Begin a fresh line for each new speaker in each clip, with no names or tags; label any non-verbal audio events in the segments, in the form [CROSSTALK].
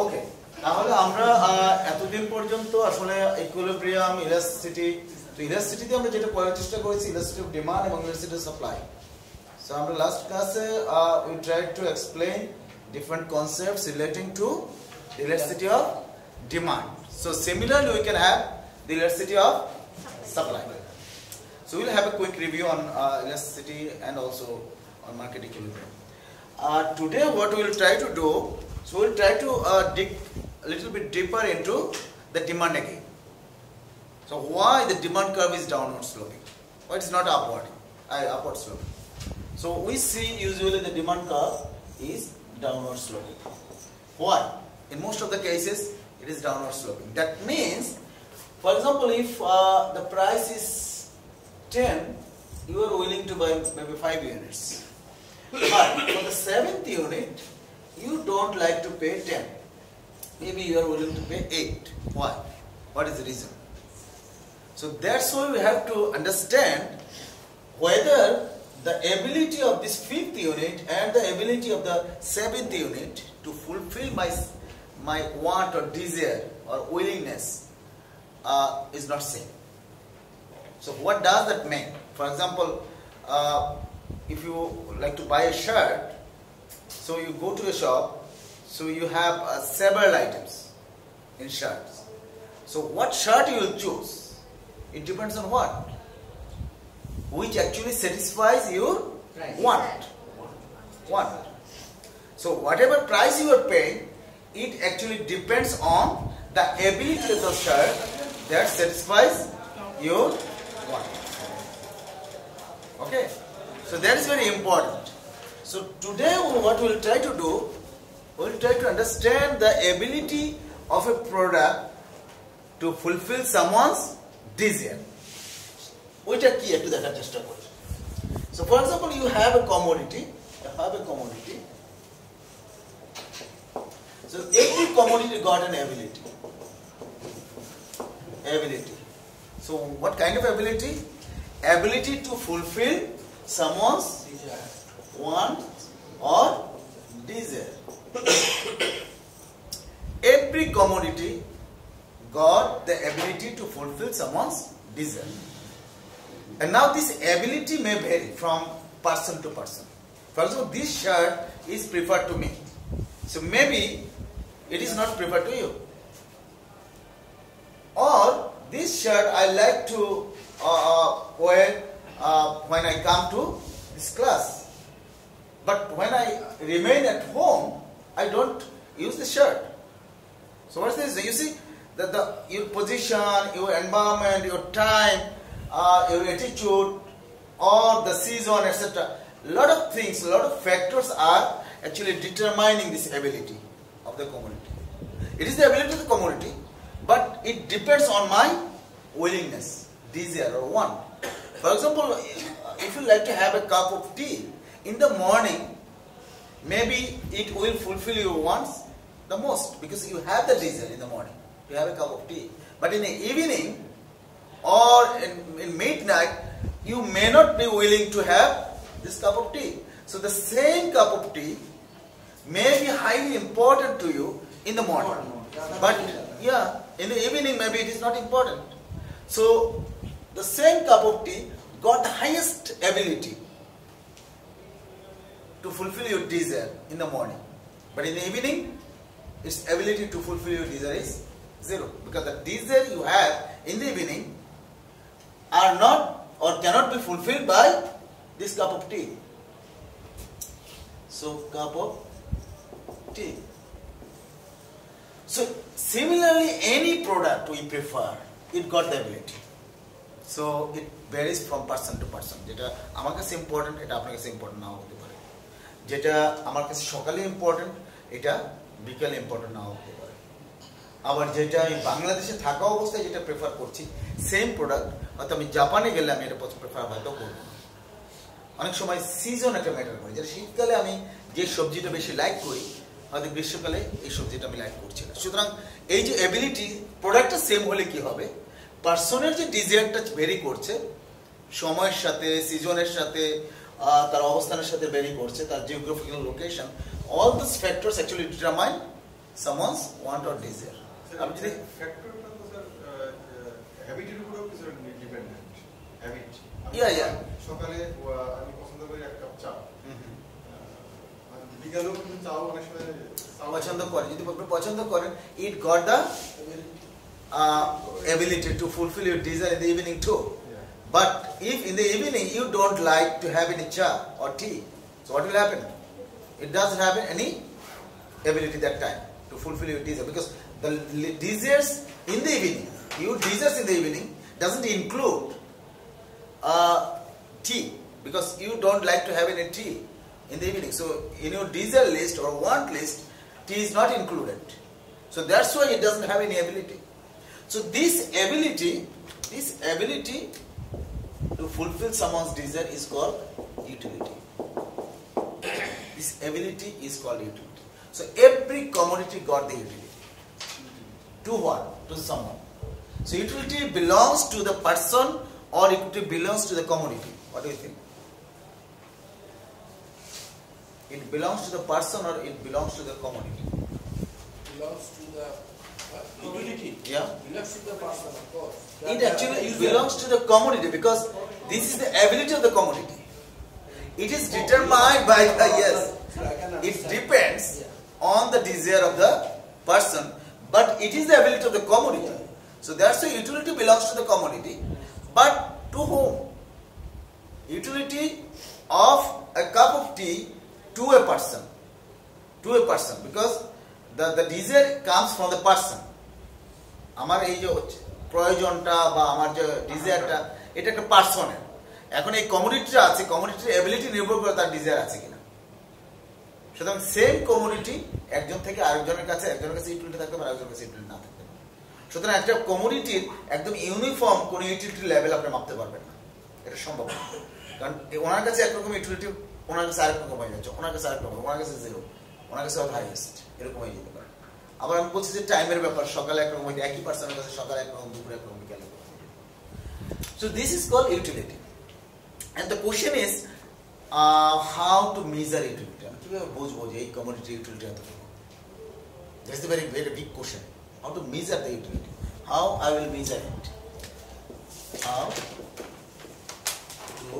ওকে তাহলে আমরা এতদিন পর্যন্ত আসলে ইকুইলিব্রিয়াম ইলাস্টিসিটি তো ইলাস্টিসিটিতে আমরা যেটা পড়ার চেষ্টা করেছি ইলাস্টিসিটি অফ ডিমান্ড এবং ইলাস্টিসিটি অফ সাপ্লাই সো আমরা লাস্ট ক্লাসে we try to explain different concepts relating to elasticity of demand. So similarly, we can have the elasticity of supply. So we'll have a quick review on uh, elasticity and also on market equilibrium. Uh, today, what we'll try to do so we'll try to uh, dig a little bit deeper into the demand again. So why the demand curve is downward sloping? Why it's not upward? Uh, upward sloping. So we see usually the demand curve is downward sloping. Why? In most of the cases, it is downward sloping. That means, for example, if uh, the price is 10, you are willing to buy maybe 5 units. But for the 7th unit, you don't like to pay 10. Maybe you are willing to pay 8. Why? What is the reason? So that's why we have to understand whether the ability of this fifth unit and the ability of the seventh unit to fulfill my, my want or desire or willingness uh, is not same. So what does that mean? For example, uh, if you like to buy a shirt, so you go to a shop, so you have uh, several items in shirts. So what shirt you will choose? It depends on what? Which actually satisfies your price. want. Want. So whatever price you are paying, it actually depends on the ability of the shirt that satisfies your want. Okay? So that is very important. So today what we will try to do, we will try to understand the ability of a product to fulfill someone's desire. Which are key to that understanding? So for example, you have a commodity, you have a commodity. So every commodity got an ability. Ability. So what kind of ability? Ability to fulfill someone's desire want or desire. Every commodity got the ability to fulfill someone's desire. And now this ability may vary from person to person. For example, this shirt is preferred to me. So maybe it is not preferred to you. Or this shirt I like to uh, uh wear uh, when I come to this class. But when I remain at home, I don't use the shirt. So what's this? You see, that the, your position, your environment, your time, uh, your attitude, or the season, etc. Lot of things, lot of factors are actually determining this ability of the community. It is the ability of the community, but it depends on my willingness, desire, or want. For example, if you like to have a cup of tea, in the morning, maybe it will fulfill your wants the most because you have the diesel in the morning You have a cup of tea. But in the evening or in, in midnight, you may not be willing to have this cup of tea. So the same cup of tea may be highly important to you in the morning. But yeah, in the evening maybe it is not important. So the same cup of tea got the highest ability to fulfill your desire in the morning. But in the evening, its ability to fulfill your desire is zero. Because the desire you have in the evening are not or cannot be fulfilled by this cup of tea. So, cup of tea. So, similarly, any product we prefer, it got the ability. So, it varies from person to person. যেটা আমার কাছে important এটা আপনার কাছে যেটা আমার কাছে সকালে ইম্পর্টেন্ট এটা বিকালে ইম্পর্টেন্ট নাও হতে পারে আবার যেটা আমি বাংলাদেশে থাকা অবস্থায় যেটা প্রেফার করছি সেম প্রোডাক্ট হয়তো আমি জাপানে গেলে আমি এটা প্রেফার হয়তো করব অনেক সময় সিজন একটা ম্যাটার করে যেটা শীতকালে আমি যে সবজিটা বেশি লাইক করি হয়তো গ্রীষ্মকালে এই সবজিটা আমি লাইক করছি না সুতরাং এই যে এবিলিটি প্রোডাক্টটা সেম হলে কি হবে পার্সনের যে ডিজায়ারটা ভেরি করছে সময়ের সাথে সিজনের সাথে তার অবস্থানের সাথে ভ্যারি করছে তার geographical location all this factors actually determine someone's want or desire আমি যদি হ্যাবিটের উপরেও কিছু ডিপেন্ডেন্ট হ্যাবিট ইয়া ইয়া সকালে আমি পছন্দ করি এক কাপ চা মানে বিকালেও কিন্তু চাও অনেক পছন্দ করেন যদি পছন্দ করেন it got the ability to fulfil your desire evening to But if in the evening you don't like to have any cha or tea, so what will happen? It doesn't have any ability that time to fulfill your desire because the desires in the evening, your desires in the evening doesn't include uh, tea because you don't like to have any tea in the evening. So in your desire list or want list, tea is not included. So that's why it doesn't have any ability. So this ability, this ability to fulfill someone's desire is called utility. this ability is called utility. So every commodity got the utility. To what? To someone. So utility belongs to the person or utility belongs to the commodity. What do you think? It belongs to the person or it belongs to the commodity? Belongs to the Utility. Yeah.
Belongs to the person, of course.
It actually belongs to the commodity because this is the ability of the commodity. It is determined by the yes. It depends on the desire of the person, but it is the ability of the commodity. So that's the utility belongs to the commodity, but to whom? Utility of a cup of tea to a person, to a person because the the desire comes from the person আমার এই যে প্রয়োজনটা বা আমার যে ডিজায়ারটা এটা একটা পার্সনের এখন এই কমিউনিটিটা আছে কমিউনিটির এবিলিটি নির্ভর করে তার ডিজায়ার আছে কিনা সুতরাং সেম কমিউনিটি একজন থেকে আরেকজনের কাছে একজনের কাছে ইউটিলিটি থাকতে পারে আরেকজনের কাছে ইউটিলিটি না থাকতে পারে সুতরাং একটা কমিউনিটির একদম ইউনিফর্ম কোনো ইউটিলিটি লেভেল আপনি মাপতে পারবেন না এটা সম্ভব না কারণ ওনার কাছে একরকম ইউটিলিটি ওনার কাছে আরেক রকম হয়ে যাচ্ছে ওনার কাছে আরেক রকম ওনার কাছে জিরো ওনার কাছে হাইয়েস্ট এরকম হয়ে যেতে পারে আবার আমি বলছি যে টাইমের ব্যাপার সকালে এক রকম একই পার্সনের কাছে সকালে এক রকম দুপুরে এক রকম বিকালে so this is call utility and the question is how to measure utility আমি কীভাবে বুঝবো যে এই কমোডিটি ইউটিলিটি এত that's the very very big question how to measure the utility how I will measure it how to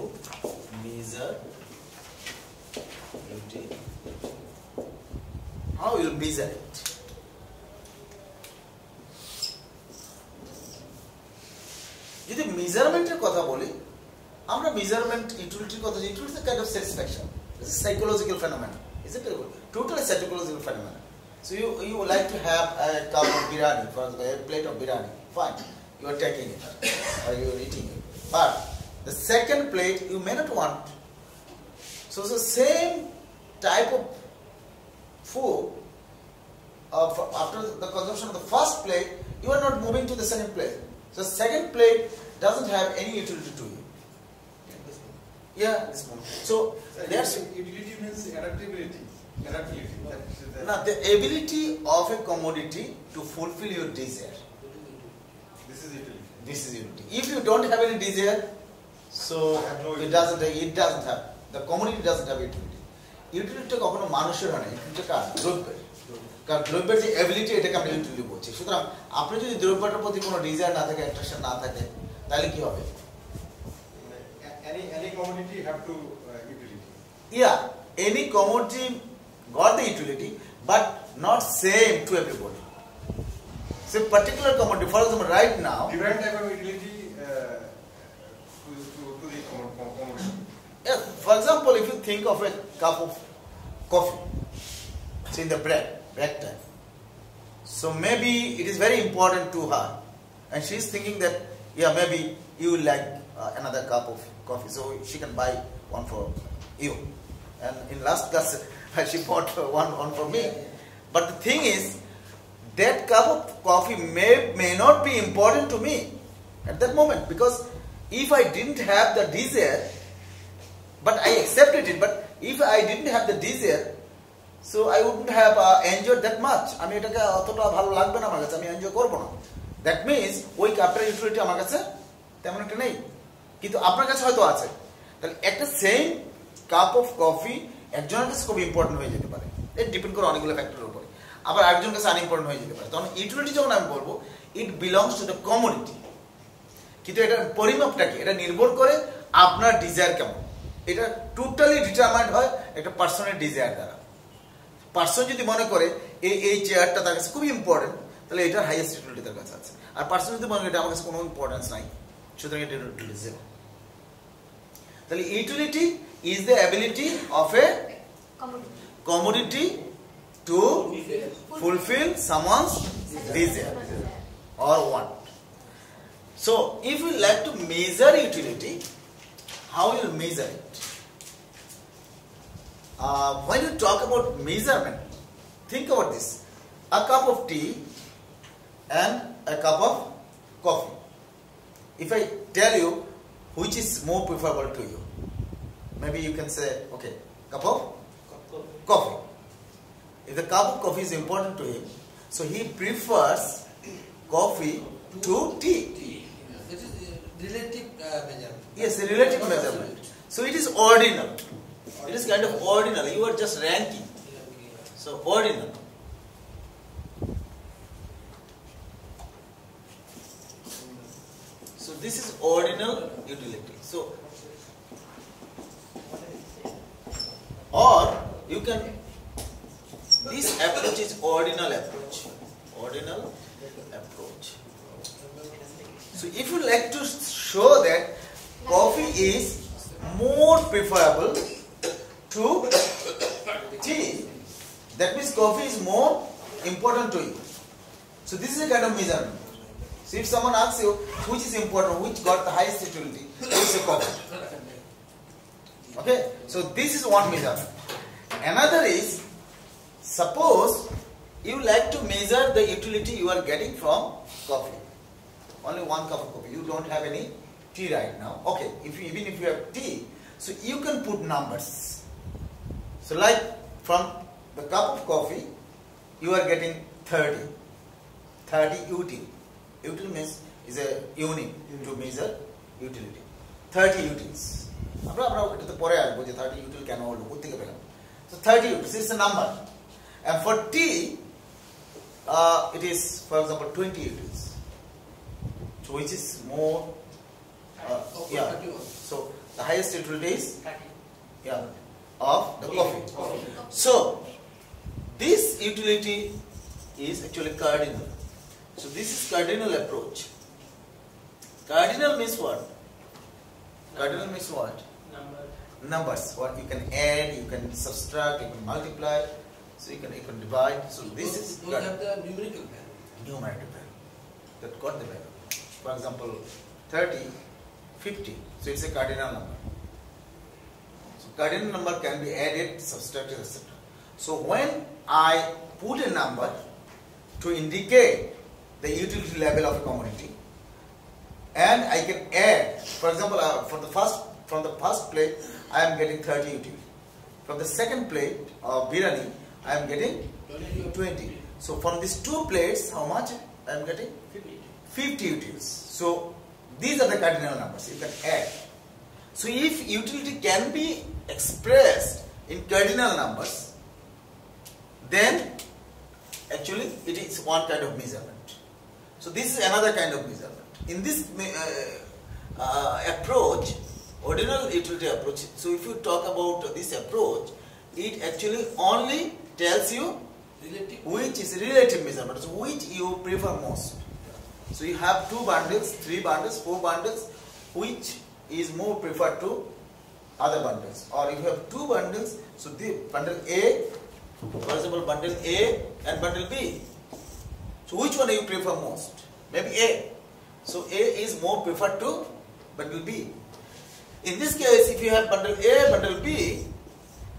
measure utility How you measure it? যদি মেজারমেন্টের কথা বলি আমরা মেজারমেন্ট ইউটিলিটির কথা utility kind of satisfaction psychological phenomena is it satisfaction, psychological phenomena So you, you would like psychological phenomenon. So you of like to have a plate of biryani. Fine, you are taking it or you are eating it. But the second plate you may not want. So the same type of food uh, after the consumption of the first plate, you are not moving to the second plate. So second plate doesn't have any utility to you. Yeah, this moment. So, so that's utility means adaptability. Adaptability. Now the ability of a commodity to fulfill your desire. This is utility. This is utility. If you don't have any desire, so no it doesn't. It doesn't have the commodity doesn't have utility. কখনো মানুষের হয় না ইউটিলিটিটা কার দ্রব্যের কারণ দ্রব্যের যে এটাকে utility বলছি সুতরাং আপনি যদি দ্রব্যটার প্রতি কোনো ডিজায়ার না থাকে অ্যাট্রাকশন না থাকে তাহলে কি হবে yeah any commodity but not same to everybody. particular commodity, for right now. Different Yeah, For example, if you think of a cup of coffee, see the bread, bread time. So maybe it is very important to her, and she is thinking that yeah maybe you will like uh, another cup of coffee, so she can buy one for you. And in last class, [LAUGHS] she bought [LAUGHS] one one for me. But the thing is, that cup of coffee may may not be important to me at that moment because if I didn't have the desire but I accepted it but if I didn't have the desire so I wouldn't have uh, enjoyed that much আমি এটাকে অতটা ভালো লাগবে না আমার কাছে আমি enjoy করবো না দ্যাট মিন্স ওই কাপটার ইউটিলিটি আমার কাছে তেমন একটা নেই কিন্তু আপনার কাছে হয়তো আছে তাহলে একটা সেম কাপ অফ কফি একজনের কাছে খুব ইম্পর্টেন্ট হয়ে যেতে পারে এটা ডিপেন্ড করে অনেকগুলো ফ্যাক্টরের উপরে আবার একজন কাছে আনইম্পর্টেন্ট হয়ে যেতে পারে তখন ইউটিলিটি যখন আমি বলবো it belongs to the commodity কিন্তু এটার পরিমাপটা কি এটা নির্ভর করে আপনার ডিজায়ার কেমন এটা টোটালি ডিটারমাইন্ড হয় একটা পার্সনের ডিজায়ার দ্বারা পার্সন যদি মনে করে এই এই চেয়ারটা তার কাছে খুবই ইম্পর্টেন্ট তাহলে এটা হাইয়েস্ট ইউটিলিটি তার কাছে আছে আর পার্সন যদি মনে করে এটা আমার কাছে কোনো ইম্পর্টেন্স নাই সুতরাং এটা ইউটিলিটি জিরো তাহলে utility is the ability of a commodity to fulfil someone's desire or want so if you like to measure utility how you measure it. Uh, when you talk about measurement, think about this. A cup of tea and a cup of coffee. If I tell you which is more preferable to you, maybe you can say, okay, cup of coffee. If the cup of coffee is important to him, so he prefers coffee to tea. This uh, relative uh, measurement. Yes, relative measurement. So it is ordinal. It is kind of ordinal. You are just ranking. So ordinal. So this is ordinal utility. So or you can this approach is ordinal approach. Ordinal approach. So if you like to show that coffee is more preferable to tea. That means coffee is more important to you. So this is a kind of measurement. So if someone asks you which is important, which got the highest utility, it's a coffee. Okay, so this is one measurement. Another is, suppose you like to measure the utility you are getting from coffee. Only one cup of coffee, you don't have any t right now. Okay, if you, even if you have t, so you can put numbers. So like from the cup of coffee, you are getting 30. 30 util. Util means is a unit to measure utility. 30 utils. 30 So 30 utils is a number. And for t, uh, it is for example 20 utils. So which is more uh, yeah. So the highest it will be is yeah of the coffee. So this utility is actually cardinal. So this is cardinal approach. Cardinal means what? Cardinal means what? Numbers. Numbers. What you can add, you can subtract, you can multiply, so you can you can divide. So this is you have
the numerical value. Numerical
value. That got the value. For example, 30 50. So it's a cardinal number. So cardinal number can be added, subtracted, etc. So when I put a number to indicate the utility level of a commodity, and I can add, for example, uh, the first from the first plate, I am getting 30 utility. From the second plate of birani, I am getting 20. So from these two plates, how much I am getting? 50. 50 utils. So these are the cardinal numbers you can add. So if utility can be expressed in cardinal numbers, then actually it is one kind of measurement. So this is another kind of measurement. In this uh, uh, approach, ordinal utility approach, so if you talk about this approach, it actually only tells you relative. which is relative measurement, which you prefer most. So you have two bundles, three bundles, four bundles, which is more preferred to other bundles. Or if you have two bundles, so the bundle A, for example, bundle A and bundle B. So which one do you prefer most? Maybe A. So A is more preferred to bundle B. In this case, if you have bundle A, bundle B,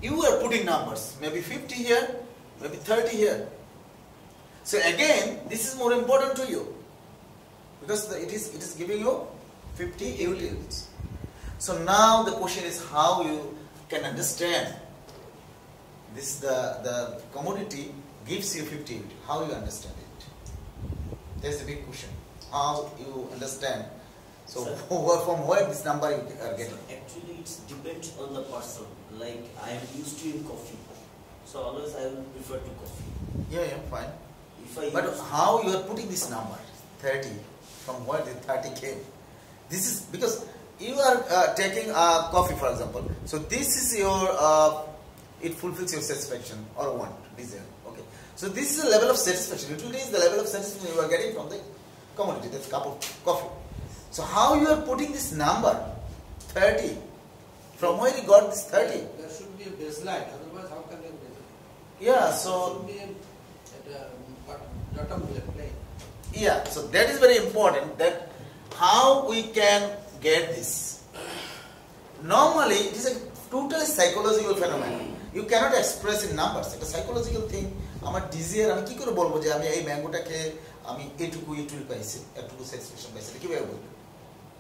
you are putting numbers, maybe 50 here, maybe 30 here. So again, this is more important to you because the, it is it is giving you 50 units. So now the question is how you can understand this the the commodity gives you 50 units. How you understand it? That's the big question. How you understand? So Sir, [LAUGHS] from where this number you are getting? Actually, it depends on the person. Like I am used to in coffee, so always I will prefer to coffee. Yeah, yeah, fine. If I but how you are putting this number, 30, from where the 30 came. This is because you are uh, taking uh, coffee for example. So this is your, uh, it fulfills your satisfaction or want, desire. Okay. So this is the level of satisfaction. Utility is the level of satisfaction you are getting from the commodity, that's cup of coffee. So how you are putting this number, 30, from where you got this 30? There should be a baseline, otherwise how can you baseline? Yeah, so... There should
be a, at a, um, level.
Yeah, so that is very important that how we can get this. Normally, it is a totally psychological phenomenon. You cannot express in numbers. It's a psychological thing. আমার desire আমি কি করে বলবো যে আমি এই ম্যাঙ্গোটাকে আমি এটুকু এটুকু পাইছি এটুকু স্যাটিসফ্যাকশন পাইছি এটা কীভাবে বলবো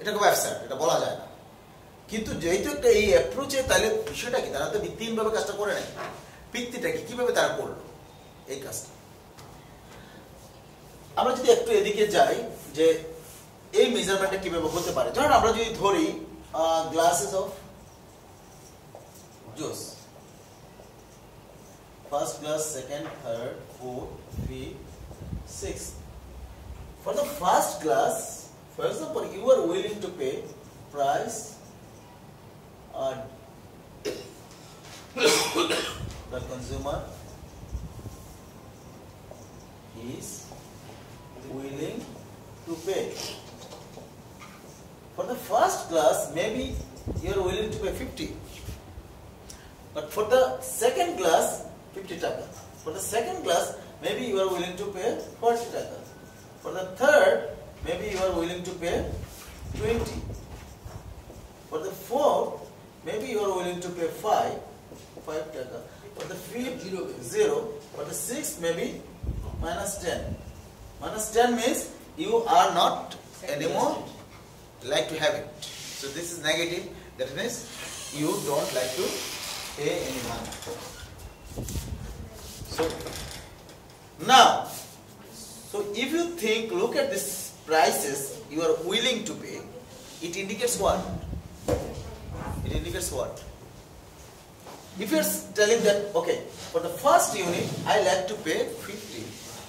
এটা খুব অ্যাবসার্ট এটা বলা যায় না কিন্তু যেহেতু একটা এই অ্যাপ্রোচে তাহলে বিষয়টা কি তারা তো ভিত্তিহীনভাবে কাজটা করে নাই ভিত্তিটা কি কীভাবে তারা করলো এই কাজটা আমরা যদি একটু এদিকে যাই যে এই মেজারমেন্টটা কিভাবে হতে পারে ধরেন আমরা যদি ধরি glasses of juice first glass, second, third, fourth, For the first glass, for example, you are willing to pay price uh, [COUGHS] the consumer is willing to pay. For the first class, maybe you are willing to pay 50. But for the second class, 50 taka. For the second class, maybe you are willing to pay 40 taka. For the third, maybe you are willing to pay 20. For the fourth, maybe you are willing to pay 5, 5 taka. For the fifth, 0. 0. For the sixth, maybe minus 10. Understand means you are not anymore like to have it. So this is negative. That means you don't like to pay anymore. So now, so if you think, look at these prices you are willing to pay, it indicates what? It indicates what? If you are telling that, okay, for the first unit I like to pay 50,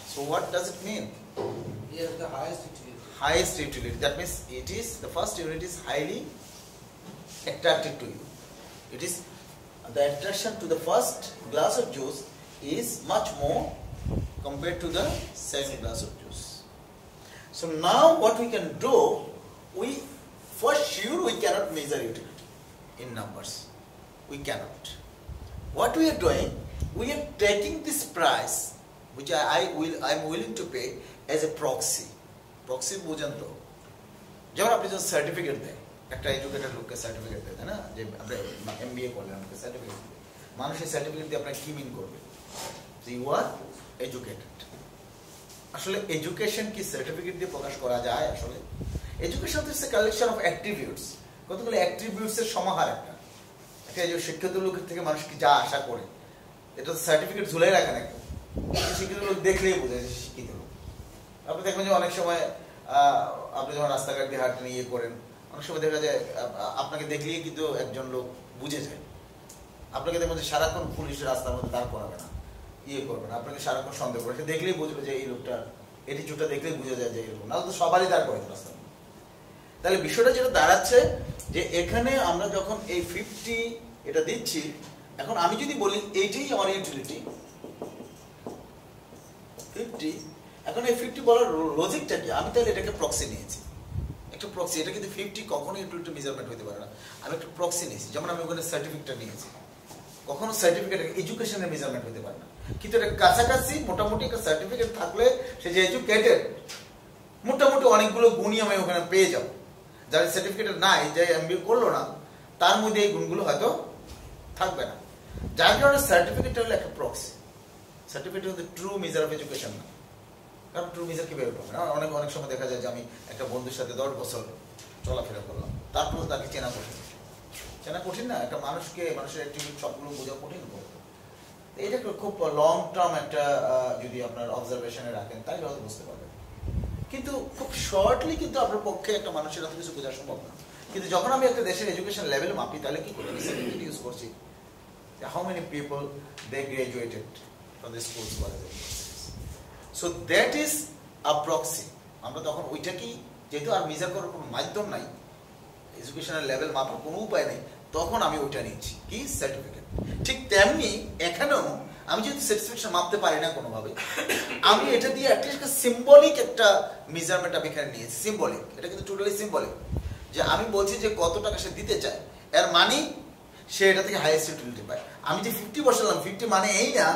so what does it mean? the highest utility. Highest utility. That means it is the first unit is highly attracted to you. It is the attraction to the first glass of juice is much more compared to the second glass of juice. So now what we can do, we for sure we cannot measure utility in numbers. We cannot. What we are doing, we are taking this price which I, I will I am willing to pay as a proxy proxy বোঝেন তো যেমন আপনি যখন certificate দেয় একটা educated লোককে certificate দেয় তাই না যে আপনি এম বি এ করলেন আপনাকে সার্টিফিকেট দেয় মানুষের সার্টিফিকেট দিয়ে আপনার কি মিন করবে ইউ আর এডুকেটেড আসলে এডুকেশন কি সার্টিফিকেট দিয়ে প্রকাশ করা যায় আসলে এডুকেশন হচ্ছে কালেকশন অফ অ্যাট্রিবিউটস কতগুলো অ্যাট্রিবিউটসের সমাহার একটা একটা শিক্ষিত লোকের থেকে মানুষ কি যা আশা করে এটা সার্টিফিকেট ঝুলাই রাখে না শিক্ষিত লোক দেখলেই বোঝায় শিক্ষিত আপনি দেখবেন যে অনেক সময় আপনি যখন রাস্তাঘাট দিয়ে হাঁটেন ইয়ে করেন অনেক সময় দেখা যায় আপনাকে দেখলেই কিন্তু একজন লোক বুঝে যায় আপনাকে দেখবেন যে সারাক্ষণ পুলিশ রাস্তার মধ্যে দাঁড় করাবে না ইয়ে করবে না আপনাকে সারাক্ষণ সন্দেহ করে সে দেখলেই বুঝবে যে এই লোকটা এটিচুডটা দেখলেই বুঝে যায় যে এরকম না তো সবারই দাঁড় করে রাস্তার মধ্যে তাহলে বিষয়টা যেটা দাঁড়াচ্ছে যে এখানে আমরা যখন এই ফিফটি এটা দিচ্ছি এখন আমি যদি বলি এইটাই আমার ইউটিলিটি ফিফটি এখন এই ফিফটি বলার লজিকটা কি আমি তাহলে এটাকে প্রক্সি নিয়েছি একটা প্রক্সি এটা কিন্তু ফিফটি কখনোই একটু একটু মেজারমেন্ট হতে পারে না আমি একটা প্রক্সি নিয়েছি যেমন আমি ওখানে সার্টিফিকেটটা নিয়েছি কখনো সার্টিফিকেট এডুকেশনের মেজারমেন্ট হতে পারে না কিন্তু এটা কাছাকাছি মোটামুটি একটা সার্টিফিকেট থাকলে সে যে এডুকেটেড মোটামুটি অনেকগুলো গুণই আমি ওখানে পেয়ে যাবো যার সার্টিফিকেট নাই যে এমবি করলো না তার মধ্যে এই গুণগুলো হয়তো থাকবে না যার কারণে সার্টিফিকেট হলো একটা প্রক্সি সার্টিফিকেট হচ্ছে ট্রু মেজার অফ এডুকেশন না কারণ ট্রু মিজার কি বেরোবে না অনেক অনেক সময় দেখা যায় যে আমি একটা বন্ধুর সাথে দশ বছর চলাফেরা করলাম তারপর তাকে চেনা কঠিন চেনা কঠিন না একটা মানুষকে মানুষের অ্যাক্টিভিটি সবগুলো বোঝা কঠিন এটা খুব লং টার্ম একটা যদি আপনার অবজারভেশনে রাখেন তাহলে হয়তো বুঝতে পারবেন কিন্তু খুব শর্টলি কিন্তু আপনার পক্ষে একটা মানুষের এত কিছু বোঝা সম্ভব না কিন্তু যখন আমি একটা দেশের এডুকেশন লেভেল মাপি তাহলে কি করি ইউজ করছি how many people they graduated from the schools colleges so that is a proxy আমরা তখন ওইটাকেই যেহেতু আর মেজার করার কোনো মাধ্যম নাই এডুকেশনাল লেভেল মাপার কোনো উপায় নেই তখন আমি ওইটা নিচ্ছি কি সার্টিফিকেট ঠিক তেমনি এখানেও আমি যদি স্যাটিসফ্যাকশন মাপতে পারি না কোনোভাবে আমি এটা দিয়ে অ্যাটলিস্ট সিম্বলিক একটা মেজারমেন্ট আমি এখানে নিয়েছি সিম্বলিক এটা কিন্তু টোটালি সিম্বলিক যে আমি বলছি যে কত টাকা সে দিতে চায় এর মানে সে এটা থেকে হাইয়েস্ট ইউটিলিটি পায় আমি যে ফিফটি বসালাম ফিফটি মানে এই না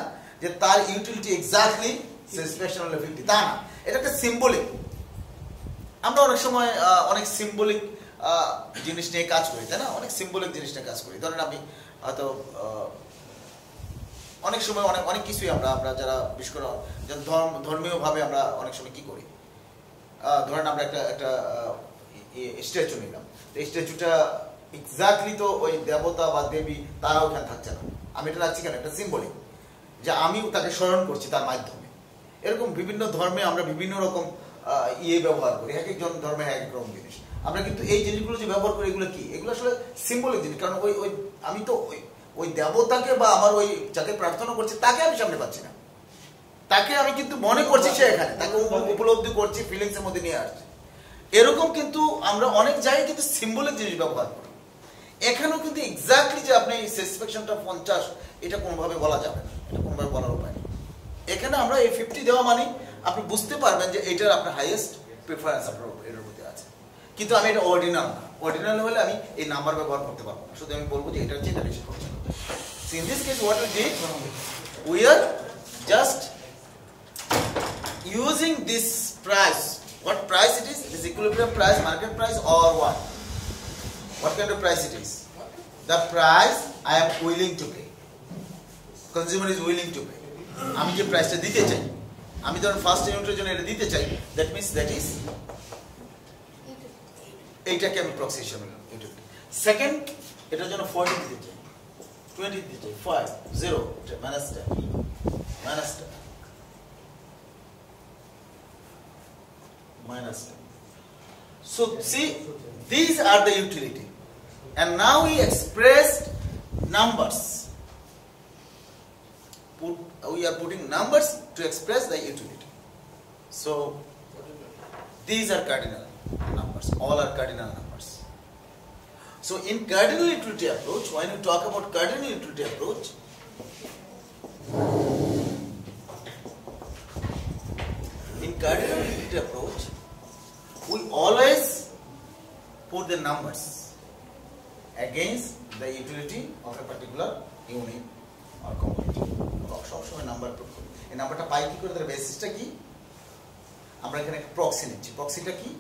যে তার ইউটিলিটি এক্স্যাক্টলি সেটিসফ্যাকশন হলো ফিফটি তা না এটা একটা সিম্বলিক আমরা অনেক সময় অনেক সিম্বলিক জিনিস নিয়ে কাজ করি তাই না অনেক সিম্বলিক জিনিস নিয়ে কাজ করি ধরেন আমি হয়তো অনেক সময় অনেক অনেক কিছুই আমরা আমরা যারা বিশেষ করে ধর্ম ধর্মীয়ভাবে আমরা অনেক সময় কি করি ধরেন আমরা একটা একটা স্ট্যাচু নিলাম এই স্ট্যাচুটা এক্স্যাক্টলি তো ওই দেবতা বা দেবী তারা ওখানে থাকছে না আমি এটা রাখছি কেন একটা সিম্বলিক যে আমি তাকে স্মরণ করছি তার মাধ্যমে এরকম বিভিন্ন ধর্মে আমরা বিভিন্ন রকম ইয়ে ব্যবহার করি এক একজন ধর্মে এক এক রকম জিনিস আমরা কিন্তু এই জিনিসগুলো যে ব্যবহার করি এগুলো কি এগুলো আসলে সিম্বলিক জিনিস কারণ ওই ওই আমি তো ওই ওই দেবতাকে বা আমার ওই যাকে প্রার্থনা করছি তাকে আমি সামনে পাচ্ছি না তাকে আমি কিন্তু মনে করছি সে এখানে তাকে উপলব্ধি করছি ফিলিংস এর মধ্যে নিয়ে আসছি এরকম কিন্তু আমরা অনেক জায়গায় কিন্তু সিম্বলিক জিনিস ব্যবহার করি এখানেও কিন্তু এক্স্যাক্টলি যে আপনি স্যাটিসফ্যাকশনটা পঞ্চাশ এটা কোনোভাবে বলা যাবে না এটা কোনোভাবে বলার উপায় নেই এখানে আমরা এই ফিফটি দেওয়া মানে আপনি বুঝতে পারবেন যে এটার আপনার হাইয়েস্ট প্রিফারেন্স আপনার এর প্রতি আছে কিন্তু আমি এটা অর্ডিনাল অর্ডিনাল হলে আমি এই নাম্বার ব্যবহার করতে পারবো না শুধু আমি বলবো যে এটার চেয়ে বেশি খরচ in this case what will the we are just using this price what price it is? It is price market price price or what? What kind price price it is? The price I am willing to pay. Consumer is willing to আমি যে প্রাইসটা দিতে চাই আমি ধরুন first ইউনিটের জন্য এটা দিতে চাই দ্যাট মিনস দ্যাট ইজ এইটাকে আমি প্রক্সি হিসাবে নিলাম সেকেন্ড এটার জন্য ফোর দিতে চাই টোয়েন্টি দিতে চাই five zero minus ten minus ten minus 10. So see, these are the utility. And now we expressed numbers. Put we are putting numbers to express the utility. So these are cardinal numbers, all are cardinal numbers. So in cardinal utility approach, when you talk about cardinal utility approach, in cardinal utility approach, we always put the numbers against the utility of a particular unit আর সবসময় number proof করি এই নাম্বারটা পাই কি করে তার বেসিসটা কি আমরা এখানে একটা প্রক্সি নিচ্ছি প্রক্সিটা কি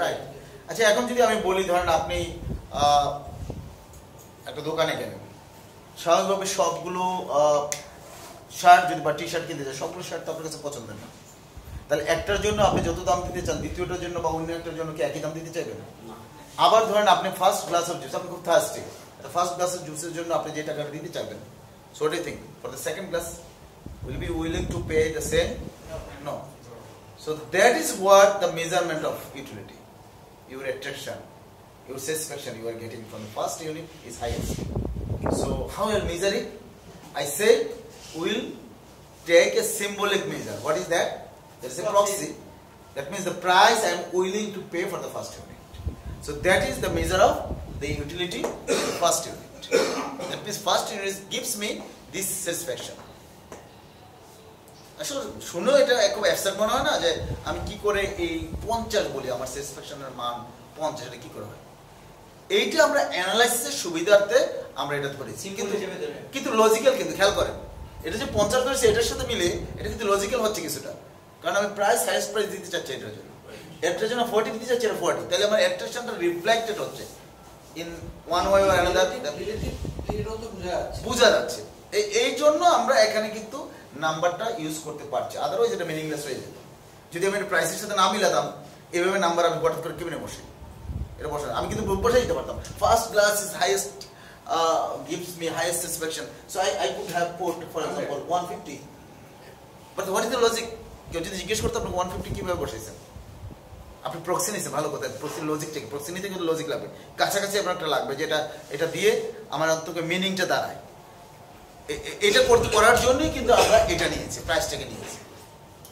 রাইট আচ্ছা এখন যদি আমি বলি ধরেন আপনি একটা দোকানে গেলেন স্বাভাবিকভাবে সবগুলো শার্ট যদি বা টি শার্ট কিনতে চান সবগুলো শার্ট তো আপনার কাছে পছন্দের না তাহলে একটার জন্য আপনি যত দাম দিতে চান দ্বিতীয়টার জন্য বা অন্য একটার জন্য কি একই দাম দিতে চাইবেন আবার ধরেন আপনি ফার্স্ট গ্লাস অফ জুস আপনি খুব thirsty the first glass juices জন্য আপনি যে টাকাটা দিতে চাইবেন so what do you think for the second glass will be willing to pay the same no so that is what the measurement of utility your attraction your satisfaction you are getting from the first unit is highest so how i'll measure it i say we'll take a symbolic measure what is that there is a proxy that means the price i am willing to pay for the first unit so that is the measure of the utility the first unit. That means first unit gives me this satisfaction. আসলে শুনেও এটা খুব absurd মনে হয় না যে আমি কি করে এই পঞ্চাশ বলি আমার স্যাটিসফ্যাকশনের মান পঞ্চাশ এটা কি করে হয় এইটা আমরা অ্যানালাইসিসের সুবিধার্থে আমরা এটা ধরেছি কিন্তু কিন্তু লজিক্যাল কিন্তু খেয়াল করেন এটা যে পঞ্চাশ ধরেছি এটার সাথে মিলে এটা কিন্তু লজিক্যাল হচ্ছে কিছুটা কারণ আমি প্রাইস হাইস্ট প্রাইস দিতে চাচ্ছি এটার জন্য এটার জন্য ফোর্টি দিতে চাচ্ছি এটা ফোর্টি তাহলে আমার অ্যাট্রাকশনটা রিফ্লেক্টেড হচ্ছে in one way or another বোঝা যাচ্ছে এই এই জন্য আমরা এখানে কিন্তু নাম্বারটা ইউজ করতে পারছি আদারওয়াইজ এটা মিনিংলেস হয়ে যেত যদি আমি প্রাইসের সাথে না মিলাতাম এভাবে নাম্বার আমি হঠাৎ করে কেমনে বসে এটা বসে আমি কিন্তু বসে দিতে পারতাম first class is highest gives me highest satisfaction so I, I could have put for example 150 but what is the logic কেউ যদি জিজ্ঞেস করতো আপনি 150 কিভাবে বসাইছেন আপনি প্রক্সি নিয়েছেন ভালো কথা প্রক্সি লজিক থেকে প্রক্সি নিতে কিন্তু লজিক লাগবে কাছাকাছি আপনার একটা লাগবে যেটা এটা দিয়ে আমার অন্তত মিনিংটা দাঁড়ায় এটা করতে করার জন্যই কিন্তু আমরা এটা নিয়েছি প্রাইসটাকে নিয়েছি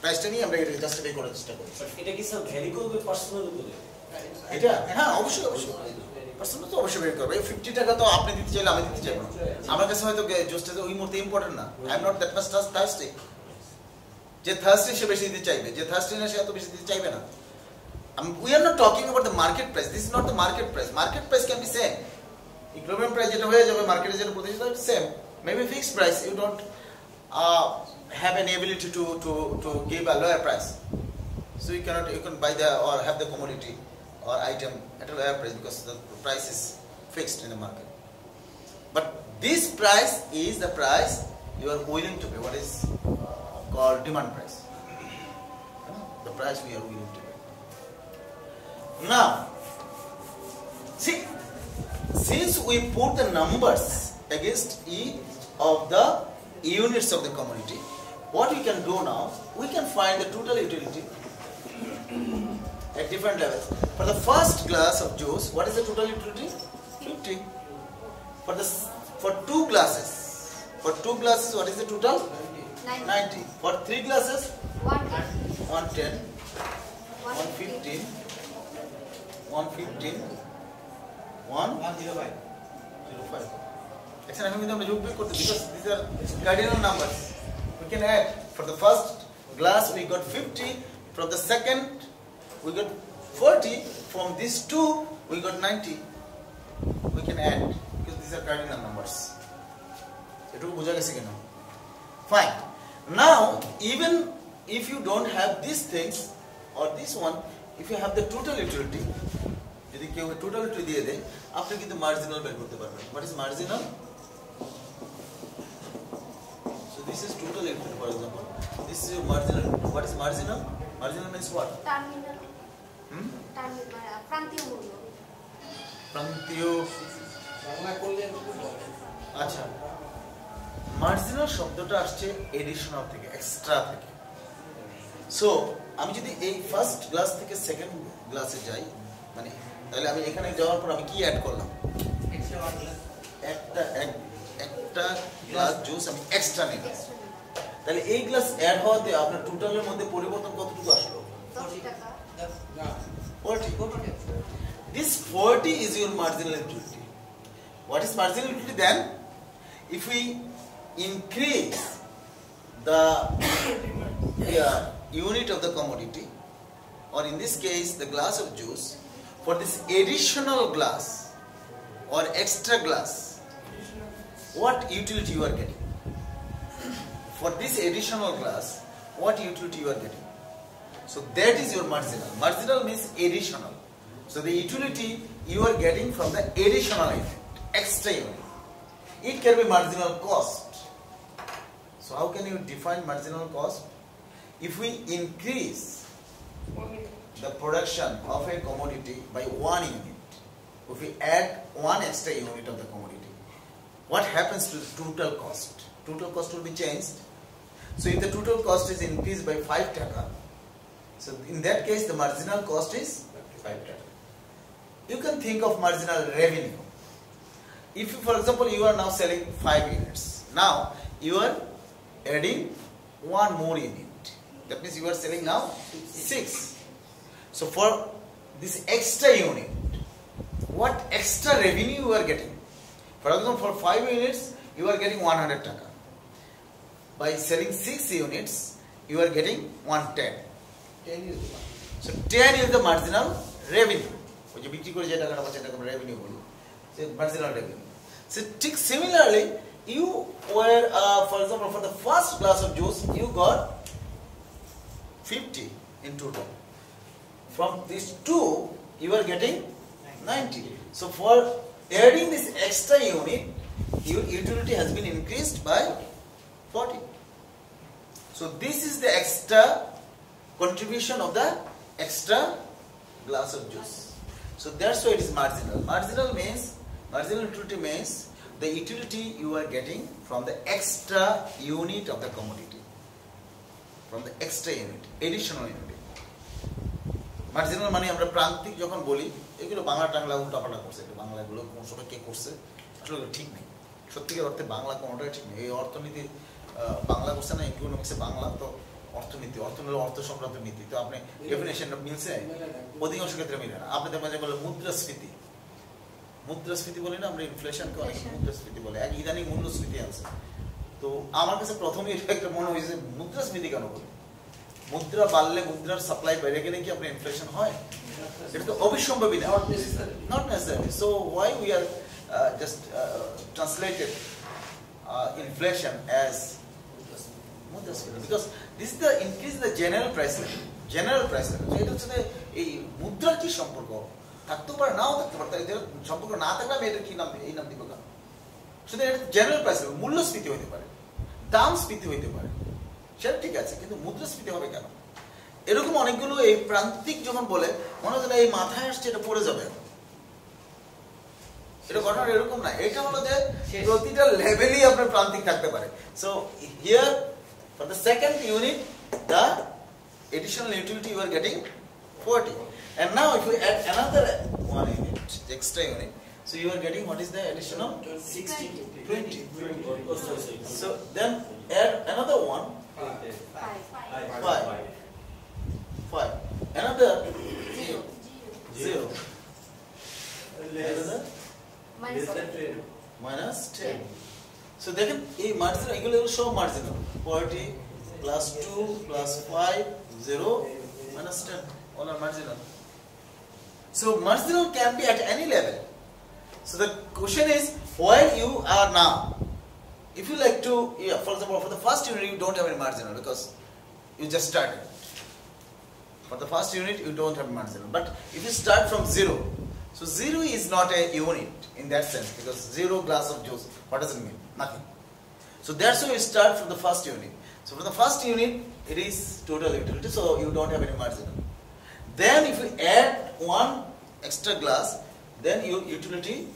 প্রাইসটা নিয়ে আমরা এটাকে জাস্টিফাই করার চেষ্টা করি এটা কি স্যার ভ্যারি করবে পার্সোনাল করবে এটা হ্যাঁ অবশ্যই অবশ্যই পার্সোনাল তো অবশ্যই ভ্যারি করবে 50 টাকা তো আপনি দিতে চাইলে আমি দিতে চাইবো আমার কাছে হয়তো জোসটা ওই মুহূর্তে ইম্পর্টেন্ট না I am not that much thirsty যে থার্স্টি সে বেশি দিতে চাইবে যে থার্স্টি না সে এত বেশি দিতে চাইবে না Um, we are not talking about the market price. This is not the market price. Market price can be same. Equilibrium price যেটা হয়ে market যেটা প্রতিষ্ঠিত same. Maybe fixed price you don't uh, have an ability to, to, to give a lower price. So you cannot you can buy the or have the commodity or item at a lower price because the price is fixed in the market. But this price is the price you are willing to pay. What is uh, called demand price. The price we are willing now, see, since we put the numbers against each of the units of the community, what we can do now, we can find the total utility at different levels. For the first glass of juice, what is the total utility? 50. For the for two glasses, for two glasses, what is the total? 90. 90. For three glasses? 110. 110. 115. 115 105 05 actually এখন কিন্তু আমরা যোগ বিয়োগ because these are cardinal numbers we can add for the first glass we got 50 from the second we got 40 from these two we got 90 we can add because these are cardinal numbers এটুকু বোঝা গেছে কেন fine now even if you don't have these things or this one if you have the total utility যদি কেউ total utility দিয়ে দেয় আপনি কিন্তু মার্জিনাল বের করতে পারবেন what is marginal so this is total utility for example this is marginal what is marginal marginal means what প্রান্তীয় আচ্ছা মার্জিনাল শব্দটা আসছে এডিশনাল থেকে এক্সট্রা থেকে সো আমি যদি এই ফার্স্ট গ্লাস থেকে সেকেন্ড গ্লাসে যাই মানে তাহলে আমি এখানে যাওয়ার পর আমি কি অ্যাড করলাম একটা একটা গ্লাস জুস আমি এক্সট্রা
নিলাম তাহলে এই গ্লাস অ্যাড হওয়াতে আপনার টোটালের মধ্যে পরিবর্তন কতটুকু আসলো
this forty is your marginal duty what is marginal duty then if we increase the unit of the commodity or in this case the glass of juice for this additional glass or extra glass what utility you are getting for this additional glass what utility you are getting so that is your marginal marginal means additional so the utility you are getting from the additional effect extra unit it can be marginal cost so how can you define marginal cost if we increase the production of a commodity by one unit, if we add one extra unit of the commodity, what happens to the total cost? Total cost will be changed. So if the total cost is increased by 5 taka, so in that case the marginal cost is 5 taka. You can think of marginal revenue. If you, for example you are now selling 5 units, now you are adding one more unit. That means you are selling now 6. So for this extra unit, what extra revenue you are getting? For example, for 5 units, you are getting 100 taka. By selling 6 units, you are getting 110. 10 is the So 10 is the marginal revenue. ওই যে বিক্রি করে যে টাকাটা you were uh, for example for the first glass of juice you got 50 in total. From these two, you are getting 90. So for adding this extra unit, your utility has been increased by 40. So this is the extra contribution of the extra glass of juice. So that's why it is marginal. Marginal means, marginal utility means the utility you are getting from the extra unit of the commodity. From the extra unit additional unit marginal মানে আমরা প্রান্তিক যখন বলি এগুলো বাংলা টাংলা উল্টাপাল্টা করছে এটা বাংলাগুলো কোন সময় কে করছে আসলে ঠিক নেই সত্যিকার অর্থে বাংলা কোনোটাই ঠিক নেই এই অর্থনীতির বাংলা করছে না ইকোনমিক্সে বাংলা তো অর্থনীতি অর্থনীতি অর্থ সংক্রান্ত নীতি তো আপনি ডেফিনেশনটা মিলছে অধিকাংশ ক্ষেত্রে মিলে না আপনি মাঝে বলে মুদ্রাস্ফীতি মুদ্রাস্ফীতি বলি না আমরা ইনফ্লেশনকে অনেক মুদ্রাস্ফীতি বলে এক ইদানিং মূল্যস্ফীতি আছে তো আমার কাছে প্রথমে এটা একটা মনে হয়েছে মুদ্রাস্ফীতি কেন বলে মুদ্রা বাড়লে মুদ্রার সাপ্লাই বেড়ে গেলে কি আপনার ইনফ্লেশন হয় এটা তো অবিসম্ভবই না not necessary so why we are just translated inflation as this the the general price general price হচ্ছে এই মুদ্রার কি সম্পর্ক থাকতেও পারে নাও থাকতে পারে সম্পর্ক না থাকলে আমি এটা কি নাম এই নাম দিব না শুধু এটা জেনারেল প্রাইস মূল্যস্ফীতি হতে পারে দামস্ফীতি হইতে পারে সেটা ঠিক আছে কিন্তু মুদ্রাস্ফীতি হবে কেন এরকম অনেকগুলো এই প্রান্তিক যখন বলে মনে হচ্ছে এই মাথায় আসছে এটা পড়ে যাবে এটা ঘটনা এরকম না এটা হলো যে প্রতিটা লেভেলই আপনার প্রান্তিক থাকতে পারে so here for the second unit the additional utility you are getting 40 now now if you add another one unit extra unit so you are getting what is the additional 60 20. So then add another one. 5. 5. Another 0. 0. Less. Minus 10. Minus 10. So দেখেন a marginal এগুলো হলো show marginal 40 2 5 0 minus 10 all are marginal. So marginal can be at any level. So the question is where you are now. If you like to, yeah, for example, for the first unit you don't have any marginal because you just started. For the first unit you don't have marginal. But if you start from zero, so zero is not a unit in that sense because zero glass of juice, what does it mean? Nothing. So that's why you start from the first unit. So for the first unit it is total utility, so you don't have any marginal. Then if you add one extra glass, then your utility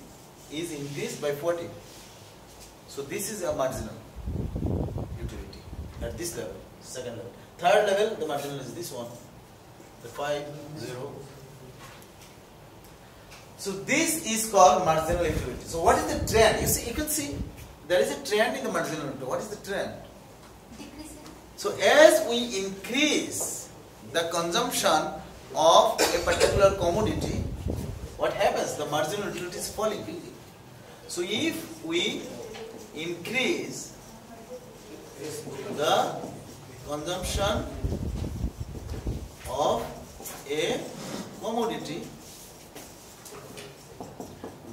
is increased by 40. So this is a marginal utility at this level, second level. Third level, the marginal is this one, the 5, 0. So this is called marginal utility. So what is the trend? You see, you can see there is a trend in the marginal utility. What is the trend? Decreasing. So as we increase the consumption of a particular commodity, what happens? The marginal utility is falling. So if we increase the consumption of a commodity,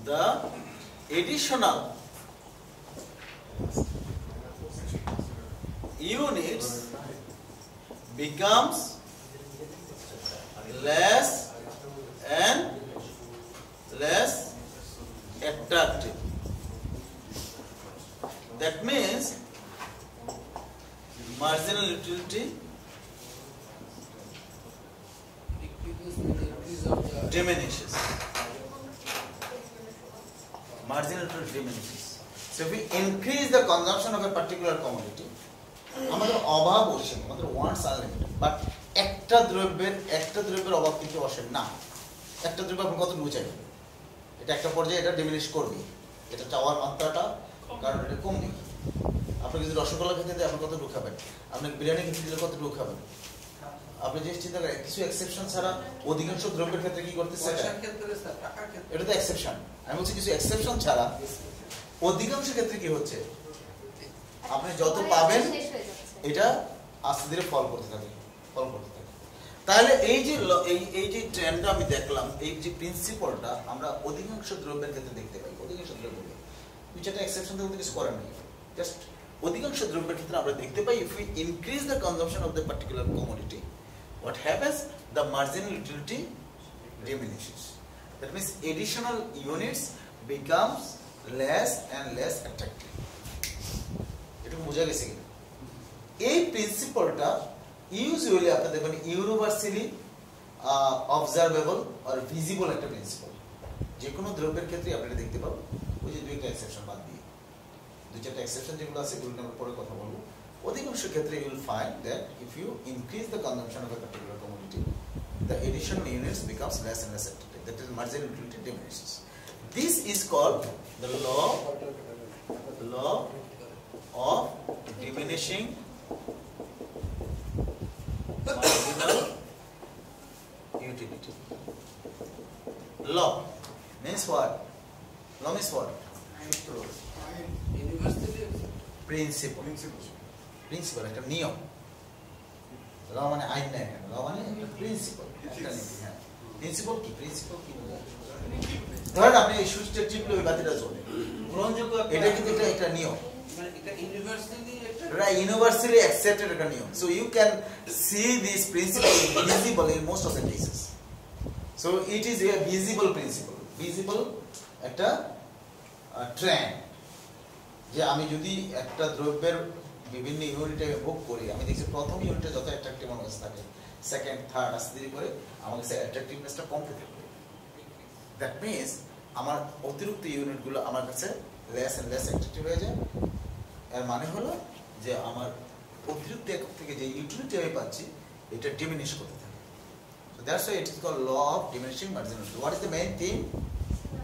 the additional units becomes less and less attractive. That means marginal utility diminishes. Marginal utility diminishes. So if we increase the consumption of a particular commodity, আমাদের অভাব অসীম আমাদের wants unlimited but একটা দ্রব্যের একটা দ্রব্যের অভাব কিন্তু অসীম না একটা দ্রব্য আপনি কত চাইবেন এটা একটা পর্যায়ে এটা ডিমিনিশ করবে এটা চাওয়ার মাত্রাটা কারণ এটা কম দেখি আপনি যদি রসগোল্লা খেতে দেয় আপনি কতটুকু খাবেন আপনি বিরিয়ানি খেতে দিলে কতটুকু খাবেন আপনি জিনিস চিন্তা করেন কিছু এক্সেপশন ছাড়া অধিকাংশ দ্রব্যের ক্ষেত্রে কি করতে এটা তো এক্সেপশন আমি বলছি কিছু এক্সেপশন ছাড়া অধিকাংশ ক্ষেত্রে কি হচ্ছে আপনি যত মানে পাবেন এটা আস্তে ধীরে ফল করতে থাকে ফল করতে থাকে তাহলে এই যে এই এই যে ট্রেন্ডটা আমি দেখলাম এই যে প্রিন্সিপলটা আমরা অধিকাংশ দ্রব্যের ক্ষেত্রে দেখতে পাই অধিকাংশ দ্রব্যের which at exception থেকে কিছু করে নাই জাস্ট অধিকাংশ দ্রব্যের ক্ষেত্রে আমরা দেখতে পাই if we increase the consumption of the particular commodity what happens the marginal utility diminishes. That means additional units becomes less and less attractive. এটা বোঝা গেছে কিনা এই প্রিন্সিপালটা ইউজুয়ালি আপনাদের মানে ইউনিভার্সালি অবজারভেবল আর ভিজিবল একটা প্রিন্সিপাল যে কোনো দ্রব্যের ক্ষেত্রে আপনারা দেখতে পাবেন ওই যে দুইটা এক্সেপশন বাদ দিয়ে দুই চারটা এক্সেপশন যেগুলো আছে এগুলো আমরা পরে কথা বলবো অধিকাংশ ক্ষেত্রে you'll find that if you increase the consumption of a particular commodity the additional units becomes less and less attractive that is marginal utility diminishes this is called the law law of diminishing marginal utility law means what Ramesh what? Principle principle একটা নিয়ম ল মানে আইন না এখানে ল মানে একটা principal একটা নীতি হ্যাঁ প্রিন্সিপাল কি প্রিন্সিপাল কি ধরেন আপনি এই সুইচটা টিপলে ওই বাতিটা জ্বলে গ্রহণযোগ্য এটা কিন্তু একটা একটা নিয়ম Right, universally accepted acronym. So you can see this principle visible in most of the cases. So it is a visible principle. Visible at a trend যে আমি যদি একটা দ্রব্যের বিভিন্ন ইউনিটে বুক করি আমি দেখছি প্রথম ইউনিটে যত অ্যাট্রাক্টিভ মানুষ থাকে সেকেন্ড থার্ড আস্তে দেরি করে আমার অ্যাট্রাক্টিভনেসটা কম করতে থাকবে দ্যাট মিনস আমার অতিরিক্ত ইউনিটগুলো আমার কাছে লেস অ্যান্ড লেস অ্যাট্রাক্টিভ হয়ে যায় এর মানে হলো যে আমার অতিরিক্ত একক থেকে যে ইউটিলিটি আমি পাচ্ছি এটা ডিমিনিশ করতে থাকে that's why it is call law of diminishing marginal what is the main theme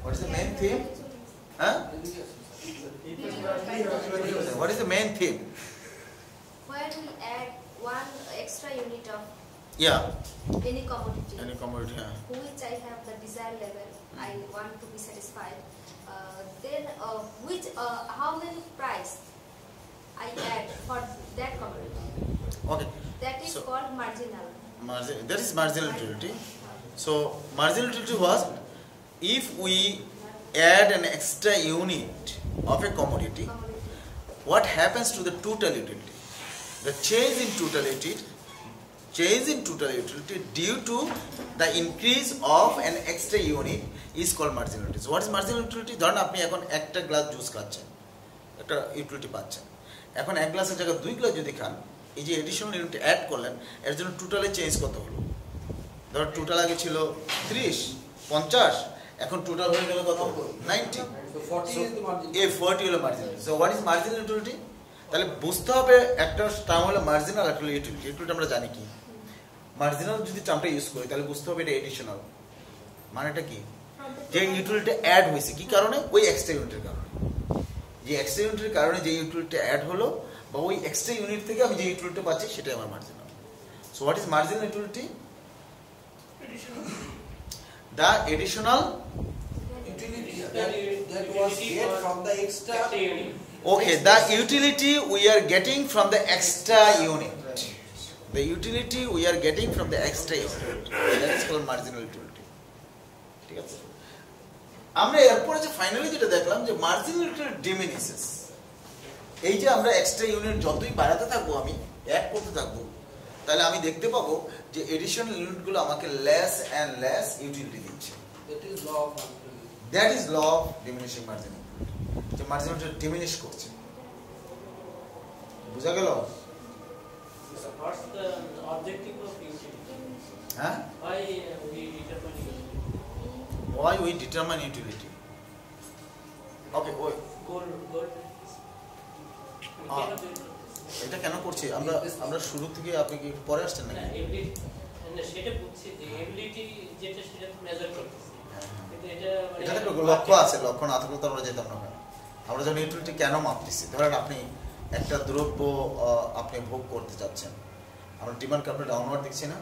what is the main theme Huh? What is the main theme?
Where we add one extra unit of yeah. any commodity, any commodity yeah. which I have the desired level, I mm-hmm. want to be satisfied. Uh, then uh, which uh, how many price I add for that commodity?
Okay. That is so,
called marginal.
Margin. That is marginal utility. So marginal utility was if we add an extra unit of a commodity, what happens to the total utility? The change in total utility, change in total utility due to the increase of an extra unit is called marginal utility. So What is marginal utility? ধরুন আপনি এখন একটা glass juice খাচ্ছেন একটা utility পাচ্ছেন এখন এক গ্লাসের জায়গায় দুই গ্লাস যদি খান এই যে এডিশনাল ইউনিট অ্যাড করলেন এর জন্য টোটালে চেঞ্জ কত হলো ধর টোটাল আগে ছিল ত্রিশ পঞ্চাশ এখন টোটাল হয়ে গেল কত নাইনটি এ 40 হলো marginal so what is marginal utility তাহলে বুঝতে হবে একটা টার্ম হলো মার্জিনাল একটা হলো ইউটিলিটি ইউটিলিটি আমরা জানি কি মার্জিনাল যদি টার্মটা ইউজ করি তাহলে বুঝতে হবে এটা এডিশনাল মানেটা কি যে ইউটিলিটি অ্যাড হয়েছে কি কারণে ওই এক্সট্রা ইউনিটের কারণে যে এক্সট্রা ইউনিটের কারণে যে ইউটিলিটি অ্যাড হলো বা ওই এক্সট্রা ইউনিট থেকে আমি যে ইউটিলিটি পাচ্ছি সেটাই আমার marginal so what is marginal utility the additional extra okay the utility we are getting from the extra unit the utility we are getting from the extra that is called marginal utility ঠিক আছে আমরা এরপরে যে finally যেটা দেখলাম যে marginal unit ডিমিনিসেস এই যে আমরা এক্সট্রা ইউনিট যতই বাড়াতে থাকবো আমি এক করতে থাকবো তাহলে আমি দেখতে পাবো যে এডিশনাল ইউনিটগুলো আমাকে লেস অ্যান্ড লেস ইউটিলিটি দিচ্ছে that is law of diminishing margin যে মার্জিনটা ডিমিনিশ করছে বুঝা গেল হ্যাঁ why we determine utility okay wait. goal goal এটা কেন করছি আমরা আমরা শুরু থেকে আপনি কি পরে আসছেন নাকি সেটা বুঝছি যে
এবিলিটি যেটা সেটা তো মেজার করতেছি এটা মানে এটা লক্ষ্য
আছে লক্ষ্য না থাকলে তো আমরা যেতাম না আমরা যখন ইউটিলিটি কেন মাপতেছি ধরেন আপনি একটা দ্রব্য আপনি ভোগ করতে যাচ্ছেন আমরা ডিমান্ড কার্ভটা ডাউনওয়ার্ড দেখছি না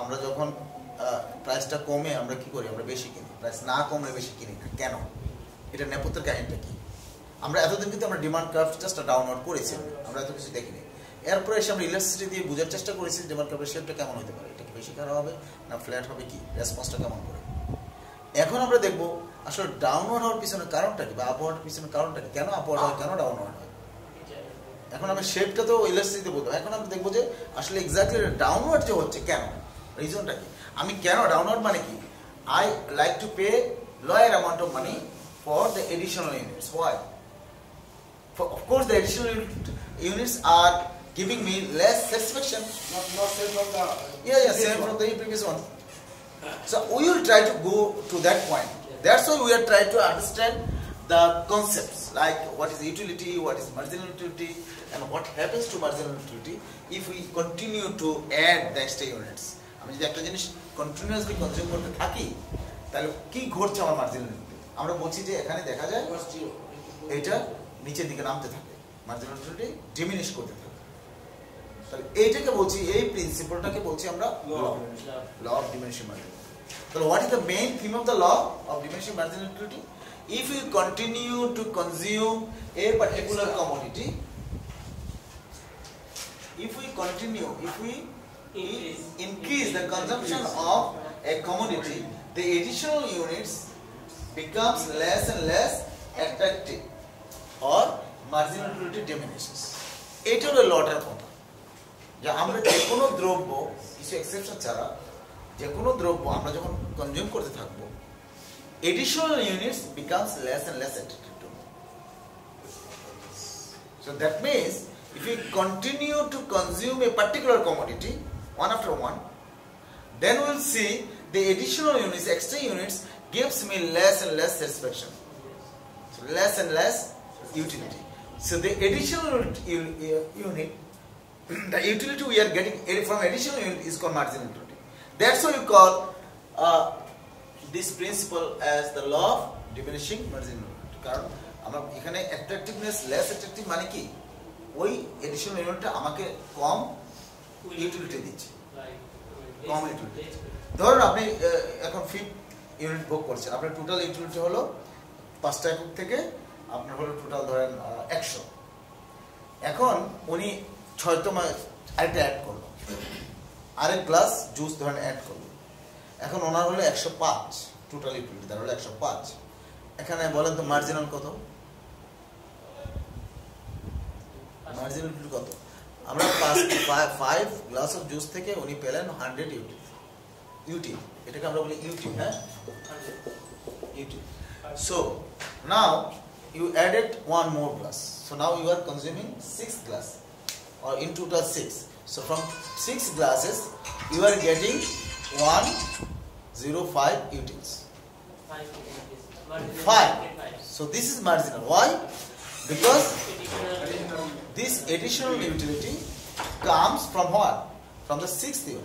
আমরা যখন প্রাইসটা কমে আমরা কি করি আমরা বেশি কিনি প্রাইস না কমে বেশি কিনি কেন এটা নেপথ্যের কাহিনটা কি আমরা এতদিন কিন্তু আমরা ডিমান্ড কার্ভ জাস্ট ডাউনলোড করেছি আমরা এত কিছু দেখিনি এরপরে এসে আমরা ইলেকট্রিসিটি দিয়ে বোঝার চেষ্টা করেছি ডিমান্ড কার্ভের শেপটা কেমন হতে পারে এটা কি বেশি খারাপ হবে না ফ্ল্যাট হবে কি রেসপন্সটা কেমন করে এখন আমরা দেখব আসলে ডাউনলোড হওয়ার পিছনে কারণটা কি বা আপওয়ার্ড পিছনে কারণটা কি কেন আপওয়ার্ড হয় কেন ডাউনলোড হয় এখন আমরা শেপটা তো ইলাস্ট্রিতে বলতাম এখন আমি দেখবো যে আসলে এক্স্যাক্টলি ডাউনলোড যে হচ্ছে কেন রিজনটা কি আমি কেন ডাউনলোড মানে কি I like to pay lower amount of money for the additional units why of course the additional unit, units are giving me less satisfaction. Not, not same from the yeah, yeah, same one. from the previous one. So we will try to go to that point. That's why we are trying to understand the concepts like what is utility, what is marginal utility, and what happens to marginal utility if we continue to add the extra units. I mean, আমি যদি একটা জিনিস continuously consume করতে থাকি তাহলে কি ঘটছে আমার মার্জিনাল আমরা বলছি যে এখানে দেখা যায় এটা নিচের দিকে নামতে থাকে মার্জিনালিটি ডিমিনিশ করতে থাকে তাহলে এইটাকে বলছি এই প্রিন্সিপালটাকে বলছি আমরা ল অফ ডিমিনিশিং মার্জিনালিটি তাহলে what is the main theme of the law of diminishing marginality if we continue to consume a particular commodity if we continue if we increase, increase the consumption of a commodity the additional units becomes less and less attractive or margin utility diminishes এটা হলো লটের কথা যে আমরা যে কোনো দ্রব্য কিছু exception ছাড়া যে কোনো দ্রব্য আমরা যখন কনজিউম করতে থাকব additional units becomes less and less attractive to so that means if we continue to consume a particular commodity one after one then will see the additional units extra units gives me less and less satisfaction so less and less utility. So the additional unit, the utility we are getting from additional unit is called marginal utility. That's why we call uh, this principle as the law of diminishing marginality. কারণ আমার এখানে অ্যাট্রাকটিভনেস less attractive মানে কি ওই additional ইউনিটটা আমাকে কম utility দিচ্ছে কম utility ধরুন আপনি এখন ফিফ ইউনিট ভোগ করছেন আপনার টোটাল ইউটিলিটি হলো পাঁচটা একক থেকে আপনার হলো টোটাল ধরেন একশো এখন উনি ছয় ছয়তো আরেকটা অ্যাড করলো আরেক গ্লাস জুস ধরেন অ্যাড করলো এখন ওনার হলো একশো পাঁচ টোটাল ইকুইটি তার হলো একশো পাঁচ এখানে বলেন তো মার্জিনাল কত মার্জিনাল ইকুইটি কত আমরা পাঁচ ফাইভ গ্লাস অফ জুস থেকে উনি পেলেন হান্ড্রেড ইউটি ইউটি এটাকে আমরা বলি ইউটি হ্যাঁ UT so now you added one more glass. So now you are consuming 6 glass or in total 6. So from 6 glasses you are getting 105 utils. 5. So this is marginal. Why? Because this additional utility comes from what? From the 6th unit.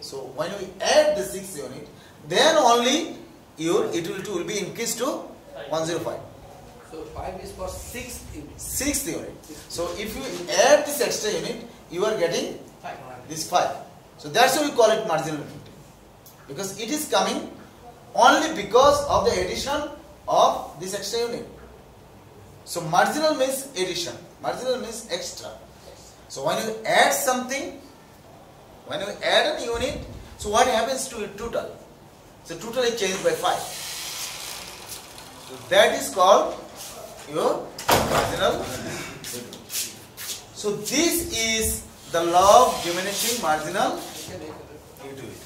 So when we add the 6th unit then only your utility will be increased to 105. So 5 is for 6th unit. 6th unit. so if you add this extra unit, you are getting five. this 5. So that's why we call it marginal unit. Because it is coming only because of the addition of this extra unit. So marginal means addition. Marginal means extra. So when you add something, when you add an unit, so what happens to the total? So total is changed by 5. So that is called your marginal So this is the law of diminishing marginal utility.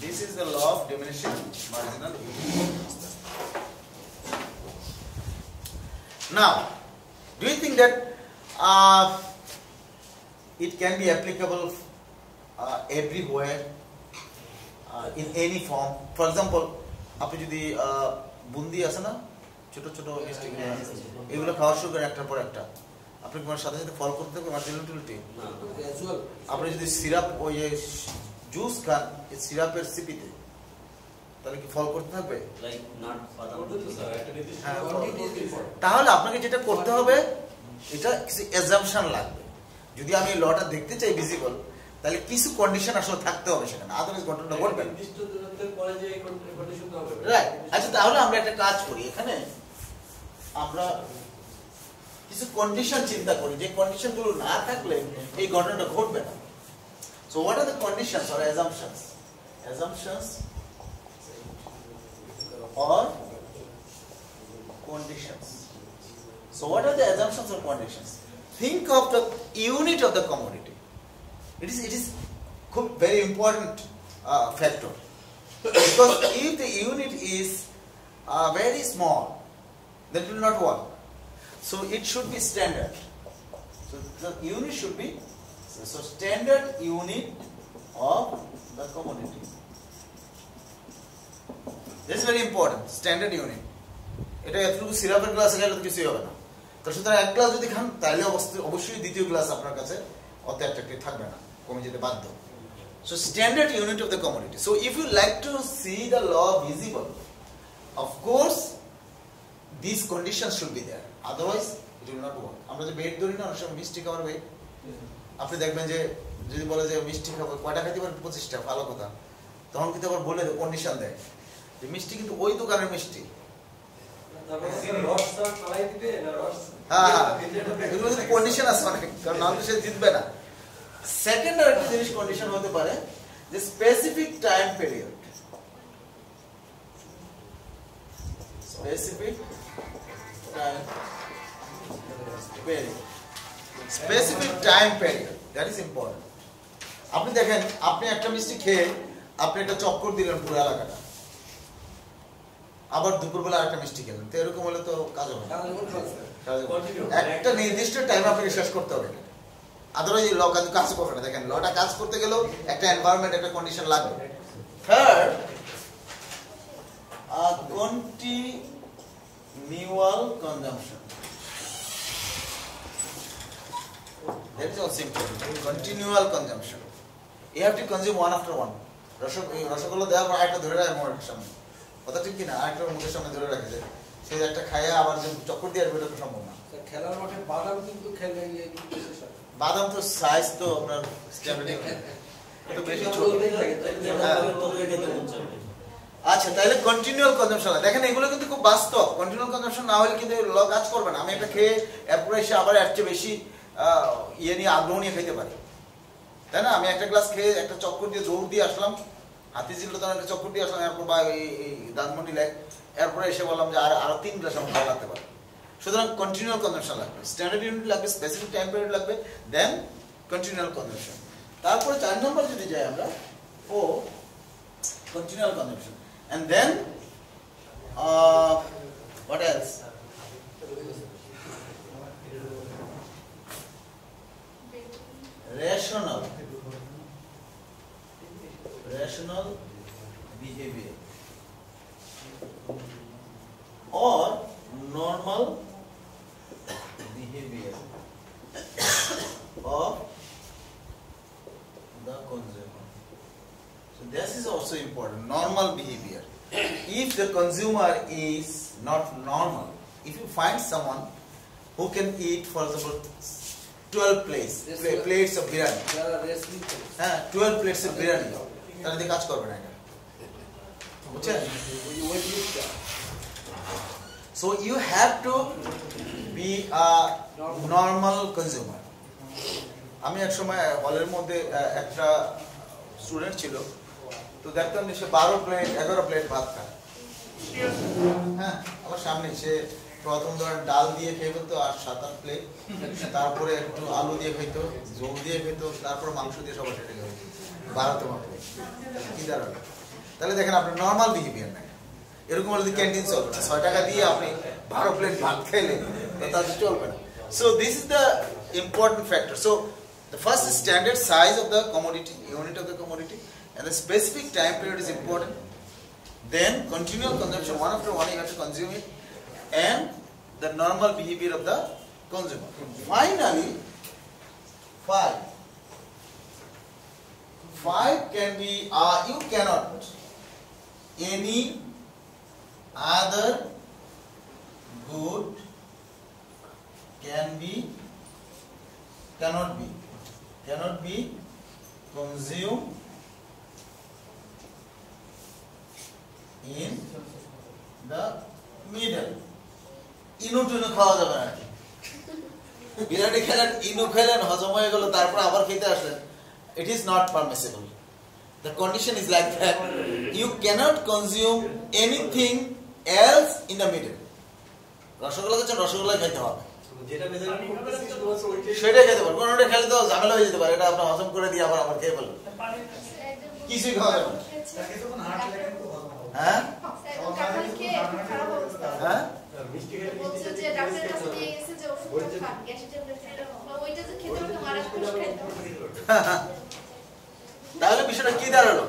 This is the law of diminishing marginal utility. Now, do you think that uh, it can be applicable uh, everywhere uh, in any form? For example, আপনি যদি বুন্দি আছে না ছোট ছোট মিষ্টি এগুলো খাওয়া শুরু করে একটার পর একটা আপনি কি সাথে সাথে ফল করতে হবে মার্জিনিটি আপনি যদি সিরাপ ওই জুস খান সিরাপের সিপিতে হ্যাঁ, তাহলে আপনাকে যেটা করতে হবে এটা কিছু এক্সামশন লাগবে যদি আমি লটা দেখতে চাই ভিজিবল তাহলে কিছু কন্ডিশন আসলে থাকতে হবে সেখানে আদারওয়াইজ ঘটনাটা ঘটবে
আচ্ছা তাহলে আমরা
একটা কাজ করি এখানে আমরা কিছু কন্ডিশন চিন্তা করি যে কন্ডিশনগুলো না থাকলে এই ঘটনাটা ঘটবে না so what are the conditions or assumptions assumptions or conditions so what are the assumptions or conditions think of the unit of the commodity it is it is very important uh, factor because if the unit is uh, very small that will not work. So it should be standard. So the unit should be so standard unit of the commodity. This is very important. Standard unit. এটা এতটুকু সিরাপের ক্লাসে গেলে তো কিছুই হবে না তো সুতরাং এক ক্লাস যদি খান তাহলে অবশ্যই দ্বিতীয় ক্লাস আপনার কাছে অত or the না কমে যেতে বাধ্য So standard unit of the commodity. So if you like to see the law visible, of course these conditions should be there otherwise it will not work আমরা যে বেড ধরি না অনেক সময় মিষ্টি খাবার ভাই আপনি দেখবেন যে যদি বলে যে মিষ্টি খাবো কয়টা খাইতে পারেন পঁচিশটা ভালো কথা তখন কিন্তু আবার বলে কন্ডিশন দেয় যে মিষ্টি কিন্তু ওই দোকানের মিষ্টি হ্যাঁ, হ্যাঁ। [LAUGHS] আছে কারণ নাম জিতবে না সেকেন্ড আর একটা জিনিস কন্ডিশন হতে পারে যে specific time period specific specific time time that is important আপনি দেখেন আপনি একটা মিষ্টি খেয়ে আপনি একটা চক্কর দিলেন পুরো এলাকাটা আবার দুপুরবেলা একটা মিষ্টি খেলেন তো এরকম হলে তো কাজ হবে মানে একটা নির্দিষ্ট টাইম আপনাকে শেষ করতে হবে ওই ল কাজ করবে না দেখেন লটা কাজ করতে গেলেও একটা এনভায়রনমেন্ট একটা কন্ডিশন লাগবে Continual consumption. You have to consume one after one. Rasgulla দেওয়ার পর ধরে রাখে সামনে কথা ঠিক কিনা মুখের সামনে ধরে রাখে যে সে একটা আবার যে চক্কর দিয়ে আসবে এটা সম্ভব না ইয়ে বাদাম তো সাইজ তো আপনার হ্যাঁ। আচ্ছা তাহলে কন্টিনিউয়াল কনজাম্পশন দেখেন এগুলো কিন্তু খুব বাস্তব কন্টিনিউয়াল কনজাম্পশন না হলে কিন্তু কাজ করবে না আমি এটা খেয়ে এরপরে এসে আবার এর বেশি ইয়ে নিয়ে আগ্রহ নিয়ে খাইতে পারি তাই না আমি একটা গ্লাস খেয়ে একটা চক্কর দিয়ে দৌড় দিয়ে আসলাম হাতি ছিল তখন একটা চক্কর দিয়ে আসলাম এরপর বা এই দানমন্ডি লেগ এরপরে এসে বললাম যে আর আরো তিন গ্লাস আমার ভালো লাগতে পারে সুতরাং কন্টিনিউয়াল কনজামশন লাগবে স্ট্যান্ডার্ড ইউনিট লাগবে স্পেসিফিক টাইম পিরিয়ড লাগবে দেন কন্টিনিউয়াল কনজেকশন তারপরে চার নম্বর যদি যাই আমরা ও continual conjunction and then what else rational rational behavior or normal behavior of the consumer. So this is also important, normal behavior. If the consumer is not normal, if you find someone who can eat, for example, 12 plates plates of biryani হ্যাঁ 12 plates of biryani তাহলে দিয়ে কাজ করবে না এটা বুঝছেন so you have to be a normal consumer আমি এক সময় হলের মধ্যে একটা স্টুডেন্ট ছিল তো দেখতাম যে সে বারো প্লেট এগারো প্লেট ভাত খায় হ্যাঁ আমার সামনে সে প্রথম ধরেন ডাল দিয়ে খেয়ে ফেলতো আর সাত আট প্লেট তারপরে একটু আলু দিয়ে খেতো জল দিয়ে খেতো তারপর মাংস দিয়ে সবার সেটা খেতো বারোতম কি দাঁড়াবে তাহলে দেখেন আপনি নর্মাল বিহেভিয়ার নাই এরকম যদি ক্যান্টিন চলবে না ছয় টাকা দিয়ে আপনি বারো প্লেট ভাত খেলেন তাতে চলবে না so this is the important factor so the first standard size of the commodity unit of the commodity and the specific time period is important then continual consumption, one after one you have to consume it and the normal behavior of the consumer. Finally, 5. 5 can be, uh, you cannot any other good can be, cannot be, cannot be consumed in the middle. ইনু টিনু খাওয়া যাবে না বিরিয়ানি খেলেন ইনু খেলেন হজম হয়ে গেল তারপর আবার খেতে আসলেন it is not permissible. The condition is like that. You cannot consume anything else in the middle rasgulla খাচ্ছেন রসগোল্লা খেতে হবে সেটাই খেতে পারবো ওটা খেলে তো ঝামেলা হয়ে যেতে পারে এটা আপনার হজম করে দিয়ে আবার আবার খেয়ে ফেলবেন কিছুই খাওয়া যাবে
হ্যাঁ হ্যাঁ
মিষ্টি খেলে বলছে যে ডাক্তার কাছে নিয়ে গেছে যে ওষুধটা খান
গ্যাসের ট্যাবলেট বা ওইটা
যে খেতে হতো মারা খুশ খেতে তাহলে বিষয়টা কি দাঁড়ালো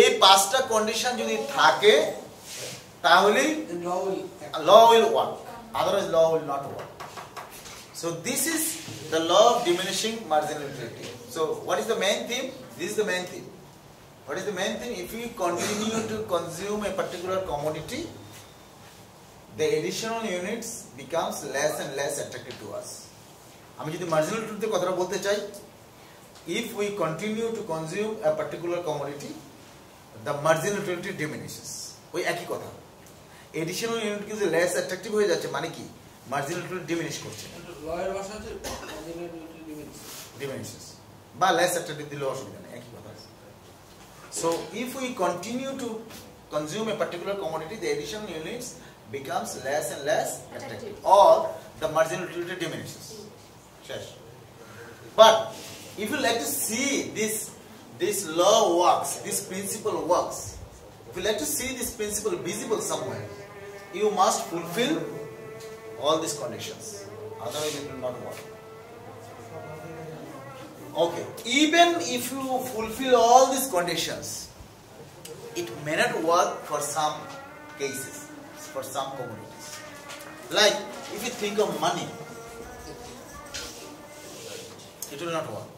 এই পাঁচটা কন্ডিশন যদি থাকে তাহলে law will work otherwise law will not work. So this is the law of diminishing marginal utility. So what is the main theme? This is the main theme. What is the main thing? If we continue to consume a particular commodity, the additional units becomes less and less attractive to us আমি যদি marginal ট্রুথের কথাটা বলতে চাই if we continue to consume a particular commodity the marginal utility diminishes ওই একই কথা additional unit কিন্তু লেস অ্যাট্রাকটিভ হয়ে যাচ্ছে মানে কি মার্জিনাল উটিলিটি ডিমিনিশ করছে লয়ের ভাষা হচ্ছে ডিমিনিশেস ডিমিনিশেস বা লেস অ্যাট্রাকটিভ দিলে অসুবিধা নেই একই কথা so if we continue to consume a particular commodity the additional units becomes less and less attractive or the marginality diminishes. Yes. But if you like to see this, this law works, this principle works, if you like to see this principle visible somewhere, you must fulfill all these conditions. Otherwise it will not work. Okay, even if you fulfill all these conditions, it may not work for some cases for some communities. Like, if you think of money, it will not work.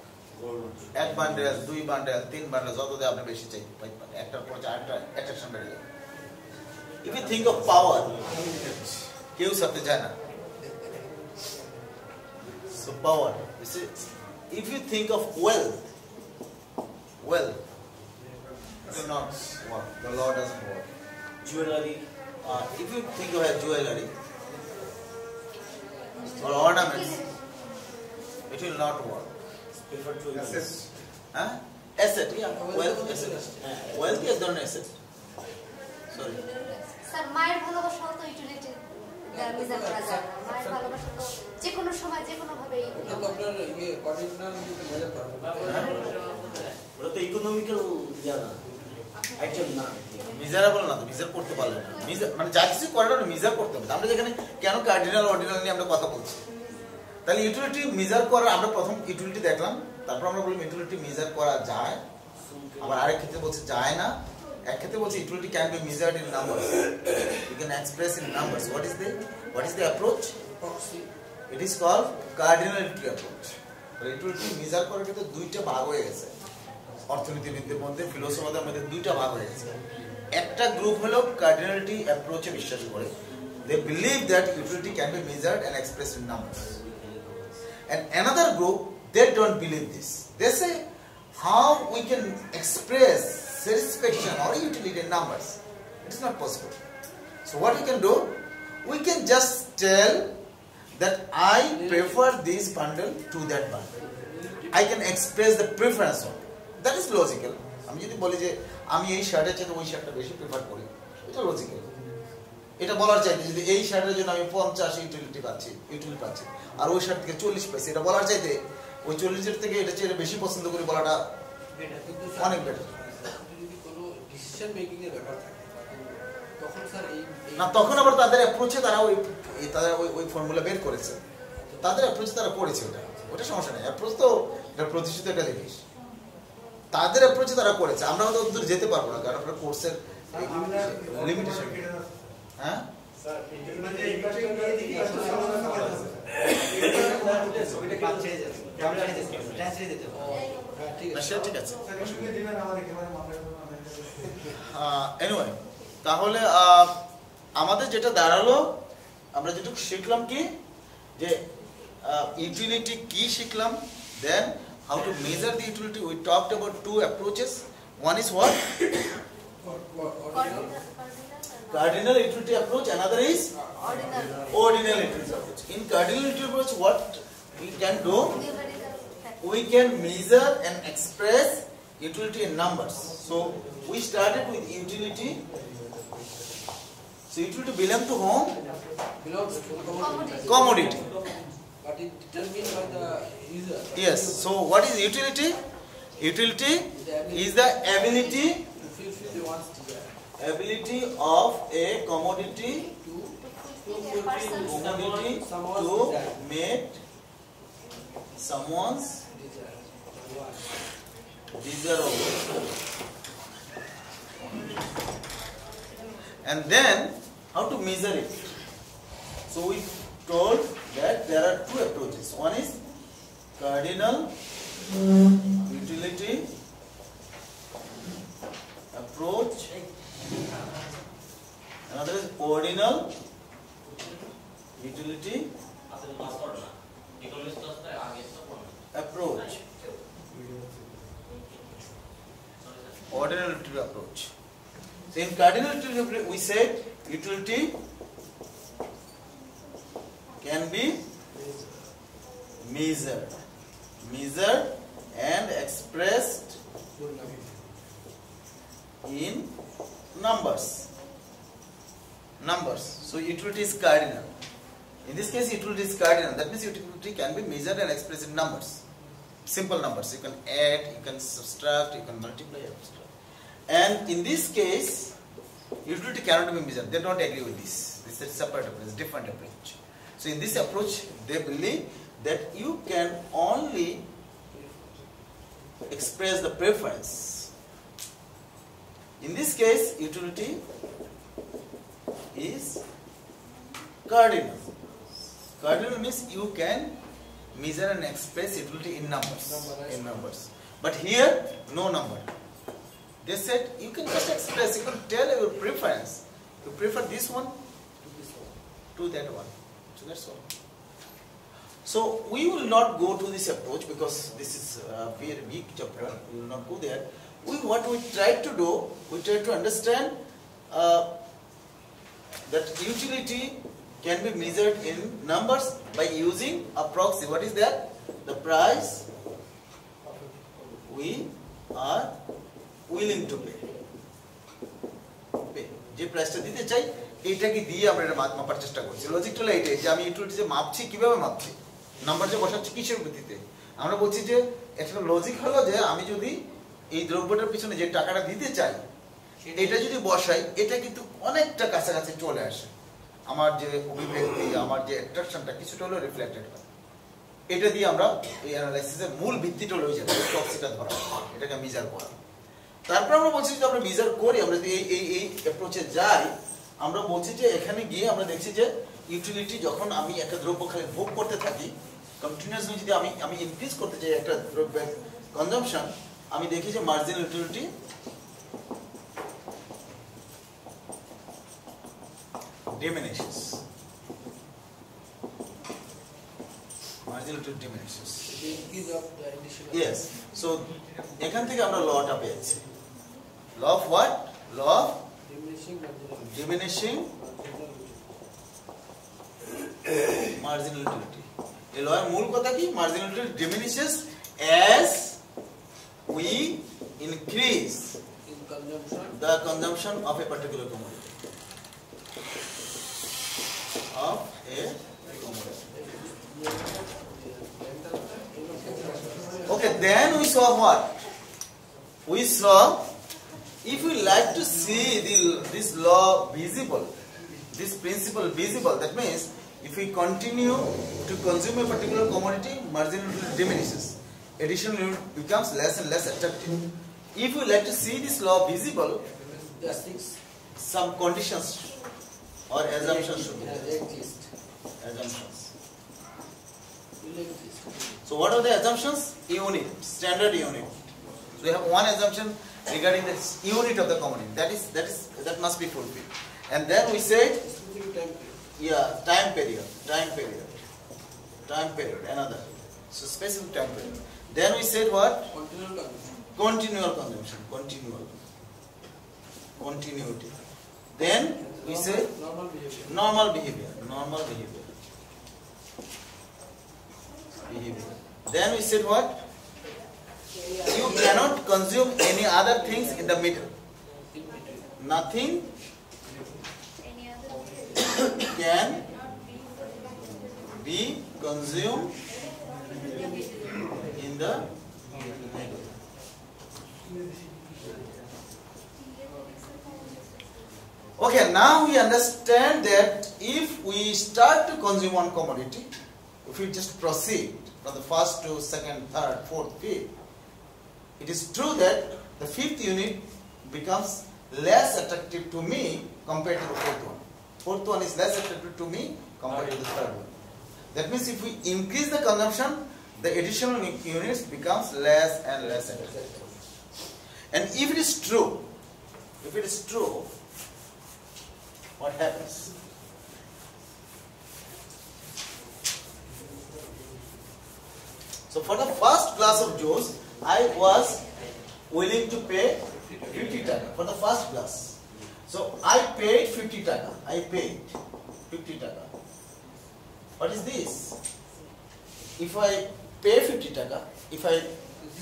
Ek bandhas, dui bandhas, tin bandhas, although they have never seen it. Actor, actor, attraction barrier. If you think of power, kyu sabte jana? So power, if you think of wealth, wealth, it not work. The law doesn't work. Jewelry. Uh, if you think of a jewelry or ornaments, it will not work. Prefer to asset. Huh? Asset, yeah. Wealth, asset. Wealth is not an asset. Sorry.
Sir, মায়ের ভালোবাসাও তো it যে কোনো সময় যে কোনো ভাবে
measure করতে না মানে যা কিছু মিজার করতে হবে আমরা যেখানে কেন অর্ডিনাল নিয়ে আমরা কথা বলছি তাহলে আমরা প্রথম দেখলাম তারপর আমরা বললাম মেজার করা যায় আবার আরেক ক্ষেত্রে যায় না এক ক্ষেত্রে can express in is the is the approach it is call approach দুইটা ভাগ হয়ে গেছে অর্থনীতিবিদদের মধ্যে ফিলোসফারদের মধ্যে দুইটা ভাগ হয়ে গেছে একটা গ্রুপ হলো কার্ডিনালিটি অ্যাপ্রোচে বিশ্বাস করে they believe that utility can be measured and expressed in numbers. And another group, they don't believe this. They say, how we can express satisfaction or utility in numbers? It is not possible. So what we can do? We can just tell that I prefer this bundle to that bundle. I can express the preference that is logical আমি যদি বলি যে আমি এই শার্টের চাইতে ওই শার্টটা বেশি প্রেফার করি এটা লজিক্যাল এটা বলার চাইতে যদি এই শার্টের জন্য আমি পঞ্চাশ ইউটিলিটি পাচ্ছি ইউটিলিটি পাচ্ছি আর ওই শার্ট থেকে চল্লিশ পাইছি এটা বলার চাইতে ওই চল্লিশের থেকে এটা চেয়ে বেশি পছন্দ করি বলাটা অনেক বেটার না তখন আবার তাদের অ্যাপ্রোচে তারা ওই তারা ওই ওই ফর্মুলা বের করেছে তাদের অ্যাপ্রোচে তারা করেছে ওটা ওটা সমস্যা নেই অ্যাপ্রোচ তো এটা প্রতিষ্ঠিত একটা জিনিস তাদের অ্যাপ্রোচে তারা করেছে আমরা হয়তো দূর যেতে পারবো না কারণ আপনার কোর্সের লিমিটেশন হ্যাঁ, হ্যাঁ ঠিক আছে
হ্যাঁ,
তাহলে আমাদের যেটা দাঁড়ালো আমরা যেটুকু শিখলাম কি যে ইউটিলিটি কি শিখলাম দেন How to measure the utility? We talked about two approaches. One is what? Cardinal. utility approach. Another is? Ordinal. Ordinal utility approach. In cardinal utility approach, what we can do? We can measure and express utility in numbers. So, we started with utility So utility belongs belong to whom? Belongs to commodity. commodity. But it determined by the user. Yes. So what is utility? Utility the is the ability the ability of a commodity to, to commodity someone's to meet someone's desire. And then how to measure it? So we told that there are two approaches. One is cardinal utility approach. Another is ordinal utility approach. Ordinal utility approach. So in cardinal utility we said utility can be measured measured and expressed in numbers numbers so utility is cardinal in this case utility is cardinal that means utility can be measured and expressed in numbers simple numbers you can add you can subtract you can multiply subtract. and in this case utility cannot be measured they don't agree with this this is separate approach different approach so in this approach, they believe that you can only express the preference. In this case, utility is cardinal. Cardinal means you can measure and express utility in numbers. In numbers. But here, no number. They said you can just express, you can tell your preference. You prefer this one to that one that's all. So we will not go to this approach because this is a uh, very weak chapter, we will not go there. We, what we try to do, we try to understand uh, that utility can be measured in numbers by using a proxy. What is that? The price we are willing to pay. pay. যে প্রাইসটা the chai. এটাকে দিয়ে আমরা এটা মাপার চেষ্টা করছি লজিকটা হলো যে আমি ইউটিলিটি যে মাপছি কিভাবে মাপছি নাম্বার যে বসাচ্ছি কিসের ভিত্তিতে আমরা বলছি যে একটা লজিক হলো যে আমি যদি এই দ্রব্যটার পিছনে যে টাকাটা দিতে চাই এটা যদি বসাই এটা কিন্তু অনেকটা কাছাকাছি চলে আসে আমার যে অভিব্যক্তি আমার যে অ্যাট্রাকশনটা কিছুটা হলেও রিফ্লেক্টেড হয় এটা দিয়ে আমরা এই অ্যানালাইসিসের মূল ভিত্তিটা হলো ওই টক্সিটা ধরা এটাকে মেজার করা তারপর আমরা বলছি যদি আমরা মেজার করি আমরা যদি এই এই অ্যাপ্রোচে যাই আমরা বলছি যে এখানে গিয়ে আমরা দেখছি যে ইউটিলিটি যখন আমি একটা দ্রব্য খালি ভোগ করতে থাকি কন্টিনিউসলি যদি আমি আমি ইনক্রিজ করতে চাই একটা দ্রব্যের কনজামশন আমি দেখি যে মার্জিন ইউটিলিটি diminishes. এখান থেকে আমরা লটা পেয়েছি। Law of what? Law of diminishing marginal utility এলো আর মূল কথা কি marginal with diminishes as we increase the consumption of a particular commodity of a commodity okay then we saw what we saw If we like to see the, this law visible, this principle visible, that means if we continue to consume a particular commodity, marginal utility diminishes. Additional becomes less and less attractive. If we like to see this law visible, some conditions or assumptions should be there. Assumptions. So what are the assumptions? Unit, standard unit. So we have one assumption regarding the unit of the commodity. That is that is that must be fulfilled. And then we say yeah, time period, time period, time period, another. So specific time period. Then we said what? Continual consumption. Continual consumption. Continual. Continuity. Then we normal, say normal behavior. Normal behavior. Normal behavior. Behavior. Then we said what? You cannot consume any other things in the middle. Nothing can be consumed in the middle. Okay, now we understand that if we start to consume one commodity, if we just proceed from the first to second, third, fourth, fifth, it is true that the fifth unit becomes less attractive to me compared to the fourth one. Fourth one is less attractive to me compared to the third one. That means if we increase the consumption, the additional units becomes less and less attractive. And if it is true, if it is true, what happens? So for the first class of Jews, I was willing to pay 50 taka for the first class. So I paid 50 taka. I paid 50 taka. What is this? If I pay 50 taka, if I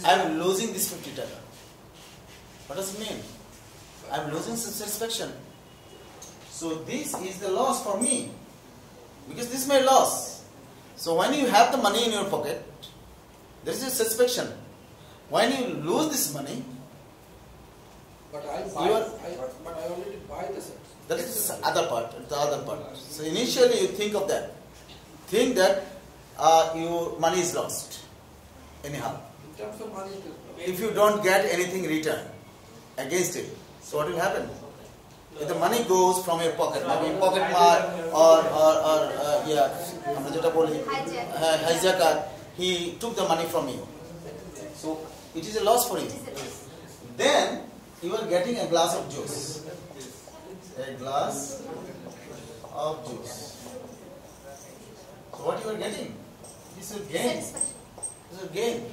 I am losing this 50 taka. What does it mean? I am losing satisfaction. So this is the loss for me. Because this is my loss. So when you have the money in your pocket, there is a satisfaction. When you lose this money, but
I buy, are, I, but I already buy the set.
That is the other part. The other part. So initially you think of that, think that uh, your money is lost. Anyhow, in terms of money, if you don't get anything returned against it, so what will happen? If the money goes from your pocket, maybe pocket mark or or, or uh, yeah, hijacker, he took the money from you. So it is a loss for you. Then you are getting a glass of juice. A glass of juice. So what you are getting? This is gain. This is gain.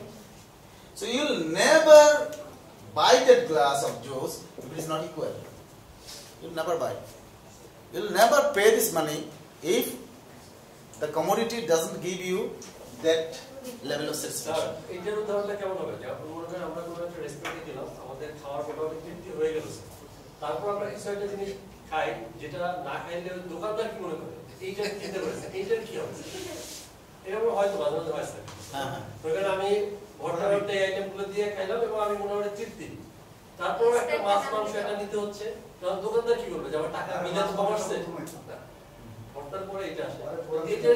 So you will never buy that glass of juice if it is not equal. You will never buy. You will never pay this money if the commodity doesn't give you that level of satisfaction
উদাহরণটা কেমন হবে যে আপনি মনে করেন আমরা কোনো একটা রেস্টুরেন্টে গেলাম আমাদের খাওয়ার তৃপ্তি হয়ে গেল তারপর আমরা কিছু একটা জিনিস খাই যেটা না খাইলে দোকানদার কি মনে করে এইটা পারছে এইটার কি হবে এরকম হয়তো মাঝে মাঝে হয় স্যার হ্যাঁ, হ্যাঁ। আমি হ্যাঁ। এই আইটেমগুলো দিয়ে খাইলাম এবং আমি মোটামুটি তৃপ্তি তারপর একটা মাছ মাংস এটা নিতে হচ্ছে তখন দোকানদার কি করবে যে আমার টাকা মিলে তো কমাচ্ছে হ্যাঁ। ঘটনার পরে এটা আসে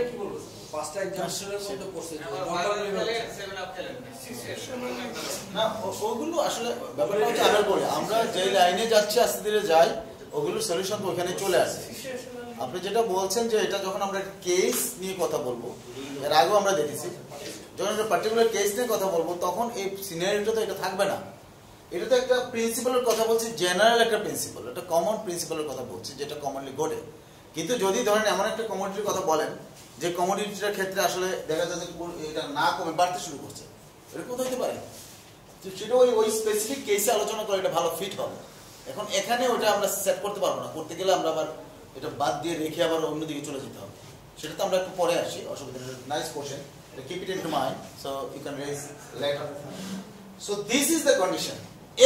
কি বলবো আপনি
যেটা বলছেন যে এটা যখন আমরা কেস নিয়ে কথা বলবো এর আগেও আমরা দেখেছি যখন পার্টিকুলার কেস নিয়ে কথা বলবো তখন এই সিনারিটা তো এটা থাকবে না এটা তো একটা প্রিন্সিপালের কথা বলছি জেনারেল একটা প্রিন্সিপাল একটা কমন প্রিন্সিপালের কথা বলছি যেটা কমনলি ঘটে কিন্তু যদি ধরেন এমন একটা কমোডিটির কথা বলেন যে কমোডিটির ক্ষেত্রে আসলে দেখা যাচ্ছে এটা না কমে বাড়তে শুরু করছে এরকম হইতে পারে সেটা ওই ওই স্পেসিফিক কেসে আলোচনা করে এটা ভালো ফিট হবে এখন এখানে ওটা আমরা সেট করতে পারবো না করতে গেলে আমরা আবার এটা বাদ দিয়ে রেখে আবার অন্যদিকে চলে যেতে হবে সেটা তো আমরা একটু পরে আসি অসুবিধা nice question keep it in your mind so you can raise later so this is the condition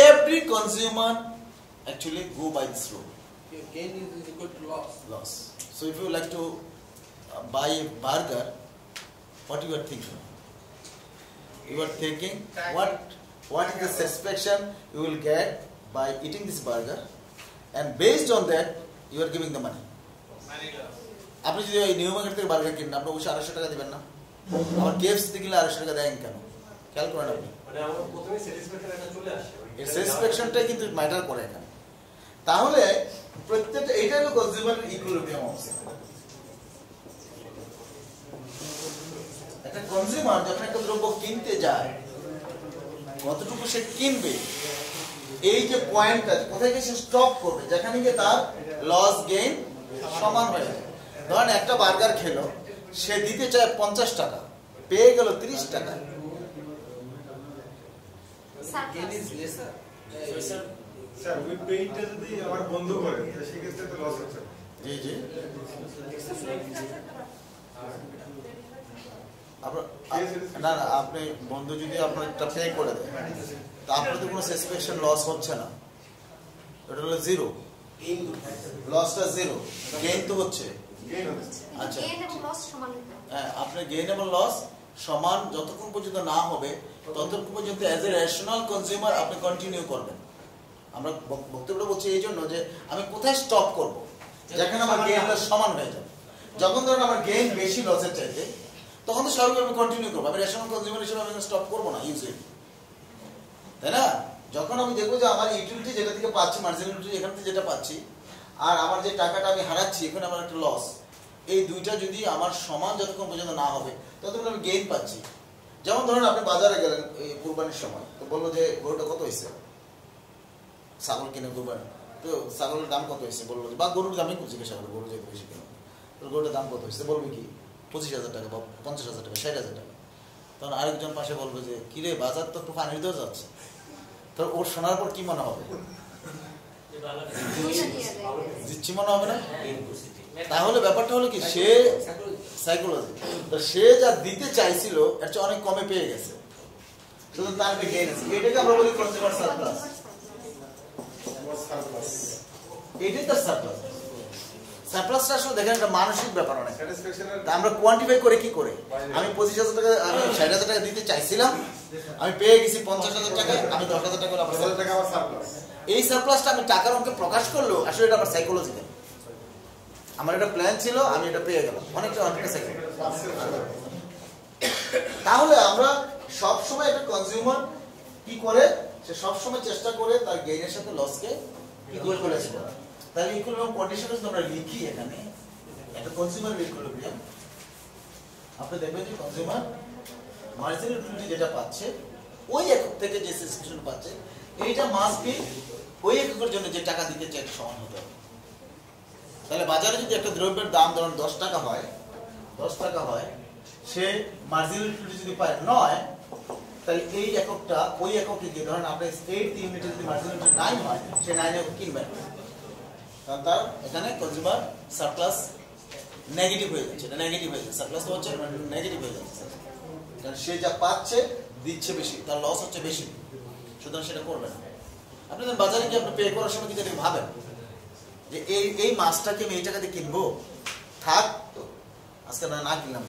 every consumer actually go by Your gain is, is equal to loss. Loss. So if you would like to buy a burger, what you are thinking? You are thinking what what is the satisfaction you will get by eating this burger, and based on that you are giving the money. আপনি যদি ওই নিউ মার্কেট থেকে burger কিনেন আপনি অবশ্যই আড়াইশো টাকা দেবেন না আমার কেএফসি থেকে আড়াইশো টাকা দেন কেন খেয়াল করেন আপনি স্যাটিসফ্যাকশনটা কিন্তু ম্যাটার করে এখানে তাহলে প্রত্যেকটা এটা হলো কনজিউমারের ইকুলোপিয়াম অবস্থা একটা কনজিউমার যখন একটা দ্রব্য কিনতে যায় কতটুকু সে কিনবে এই যে পয়েন্টটা কোথায় গিয়ে সে স্টপ করবে যেখানে গিয়ে তার লস গেইন সমান হয়ে যায় ধরেন একটা বার্গার খেলো সে দিতে চায় পঞ্চাশ টাকা পেয়ে গেল ত্রিশ টাকা স্যার যদি বন্ধ তাহলে তো লস হচ্ছে জি জি না না আপনি বন্ধু যদি করে তো কোনো সাসপেকশন লস হচ্ছে না হলো জিরো লসটা জিরো গেইন তো হচ্ছে আচ্ছা আপনার গেইন এবং লস হ্যাঁ, সমান যতক্ষণ পর্যন্ত না হবে ততক্ষণ পর্যন্ত অ্যাজ এ রেশনাল কনজিউমার আপনি কন্টিনিউ করবেন আমরা বক্তব্যটা বলছি এই জন্য যে আমি কোথায় স্টপ করব
যেখানে আমার গেমটা
সমান হয়ে যাবে যখন ধরুন আমার গেম বেশি লসের চাইতে তখন তো স্বাভাবিক আমি কন্টিনিউ করবো আমি রেশন কনজিউমার হিসেবে আমি স্টপ করবো না ইউজুয়ালি তাই না যখন আমি দেখবো যে আমার ইউটিলিটি যেটা থেকে পাচ্ছি ইউটিলিটি এখান থেকে যেটা পাচ্ছি আর আমার যে টাকাটা আমি হারাচ্ছি এখানে আমার একটা লস এই দুইটা যদি আমার সমান যতক্ষণ পর্যন্ত না হবে ততক্ষণ আমি গেইন পাচ্ছি যেমন ধরুন আপনি বাজারে গেলেন এই কোরবানির সময় তো বললো যে গরুটা কত হয়েছে ছাগল কিনে কোরবানি তো ছাগলের দাম কত হয়েছে বললো বা গরুর দামই খুঁজে গেছে আমার গরু যেহেতু বেশি কিনো তো গরুটার দাম কত হয়েছে বলবে কি পঁচিশ হাজার টাকা বা পঞ্চাশ হাজার টাকা ষাট হাজার টাকা তখন আরেকজন পাশে বলবে যে কিরে বাজার তো একটু পানি দিয়ে যাচ্ছে তো ওর শোনার পর কি মনে হবে দিচ্ছি মনে হবে না তাহলে ব্যাপারটা হলো কি সে সাইকোলজি সে যা দিতে চাইছিল এর অনেক কমে পেয়ে গেছে শুধু তার এটাকে আমরা বলি কনজিউমার সারপ্লাস এটাই আসলে দেখেন একটা মানসিক ব্যাপার আমরা কোয়ান্টিফাই করে কি করে আমি পঁচিশ হাজার টাকা আমি ষাট হাজার টাকা দিতে চাইছিলাম আমি পেয়ে গেছি পঞ্চাশ হাজার টাকা আমি দশ হাজার টাকা এই আমি টাকার অঙ্কে প্রকাশ আসলে এটা আমার আমার একটা প্ল্যান ছিল আমি এটা পেয়ে গেলাম অনেকটা অনেকটা তাহলে আমরা সবসময় একটা কনজিউমার কি করে সে সবসময় চেষ্টা করে তার গেইনের সাথে লসকে ইকুয়াল করে করা তাহলে ইকুয়াল এবং কন্ডিশন আমরা লিখি এখানে একটা কনজিউমার ইকুইলিব্রিয়াম আপনি দেখবেন যে কনজিউমার মার্জিনাল ইকুইলিটি যেটা পাচ্ছে ওই একক থেকে যে সিচুয়েশন পাচ্ছে এইটা মাস বি ওই এককের জন্য যে টাকা দিতে চাই সমান হতে হবে তাহলে বাজারে যদি একটা দ্রব্যের দাম ধরুন দশ টাকা হয় দশ টাকা হয় সে মার্জিনাল ইকুইলিটি যদি পায় নয় তাহলে এই এককটা ওই এককে গিয়ে ধরেন আপনার স্টেট ইউনিটের যদি মাল্টিপ্লিকেশন নাইন হয় সে নাইন একক কিনবেন কারণ তার এখানে কনজিউমার সারপ্লাস নেগেটিভ হয়ে যাচ্ছে এটা নেগেটিভ হয়ে যাচ্ছে সারপ্লাস তো হচ্ছে নেগেটিভ হয়ে যাচ্ছে কারণ সে যা পাচ্ছে দিচ্ছে বেশি তার লস হচ্ছে বেশি সুতরাং সেটা করবেন আপনি যখন বাজারে গিয়ে আপনি পে করার সময় কিন্তু ভাবেন যে এই এই মাছটাকে আমি এই টাকাতে কিনবো থাক তো
আজকে না কিনলাম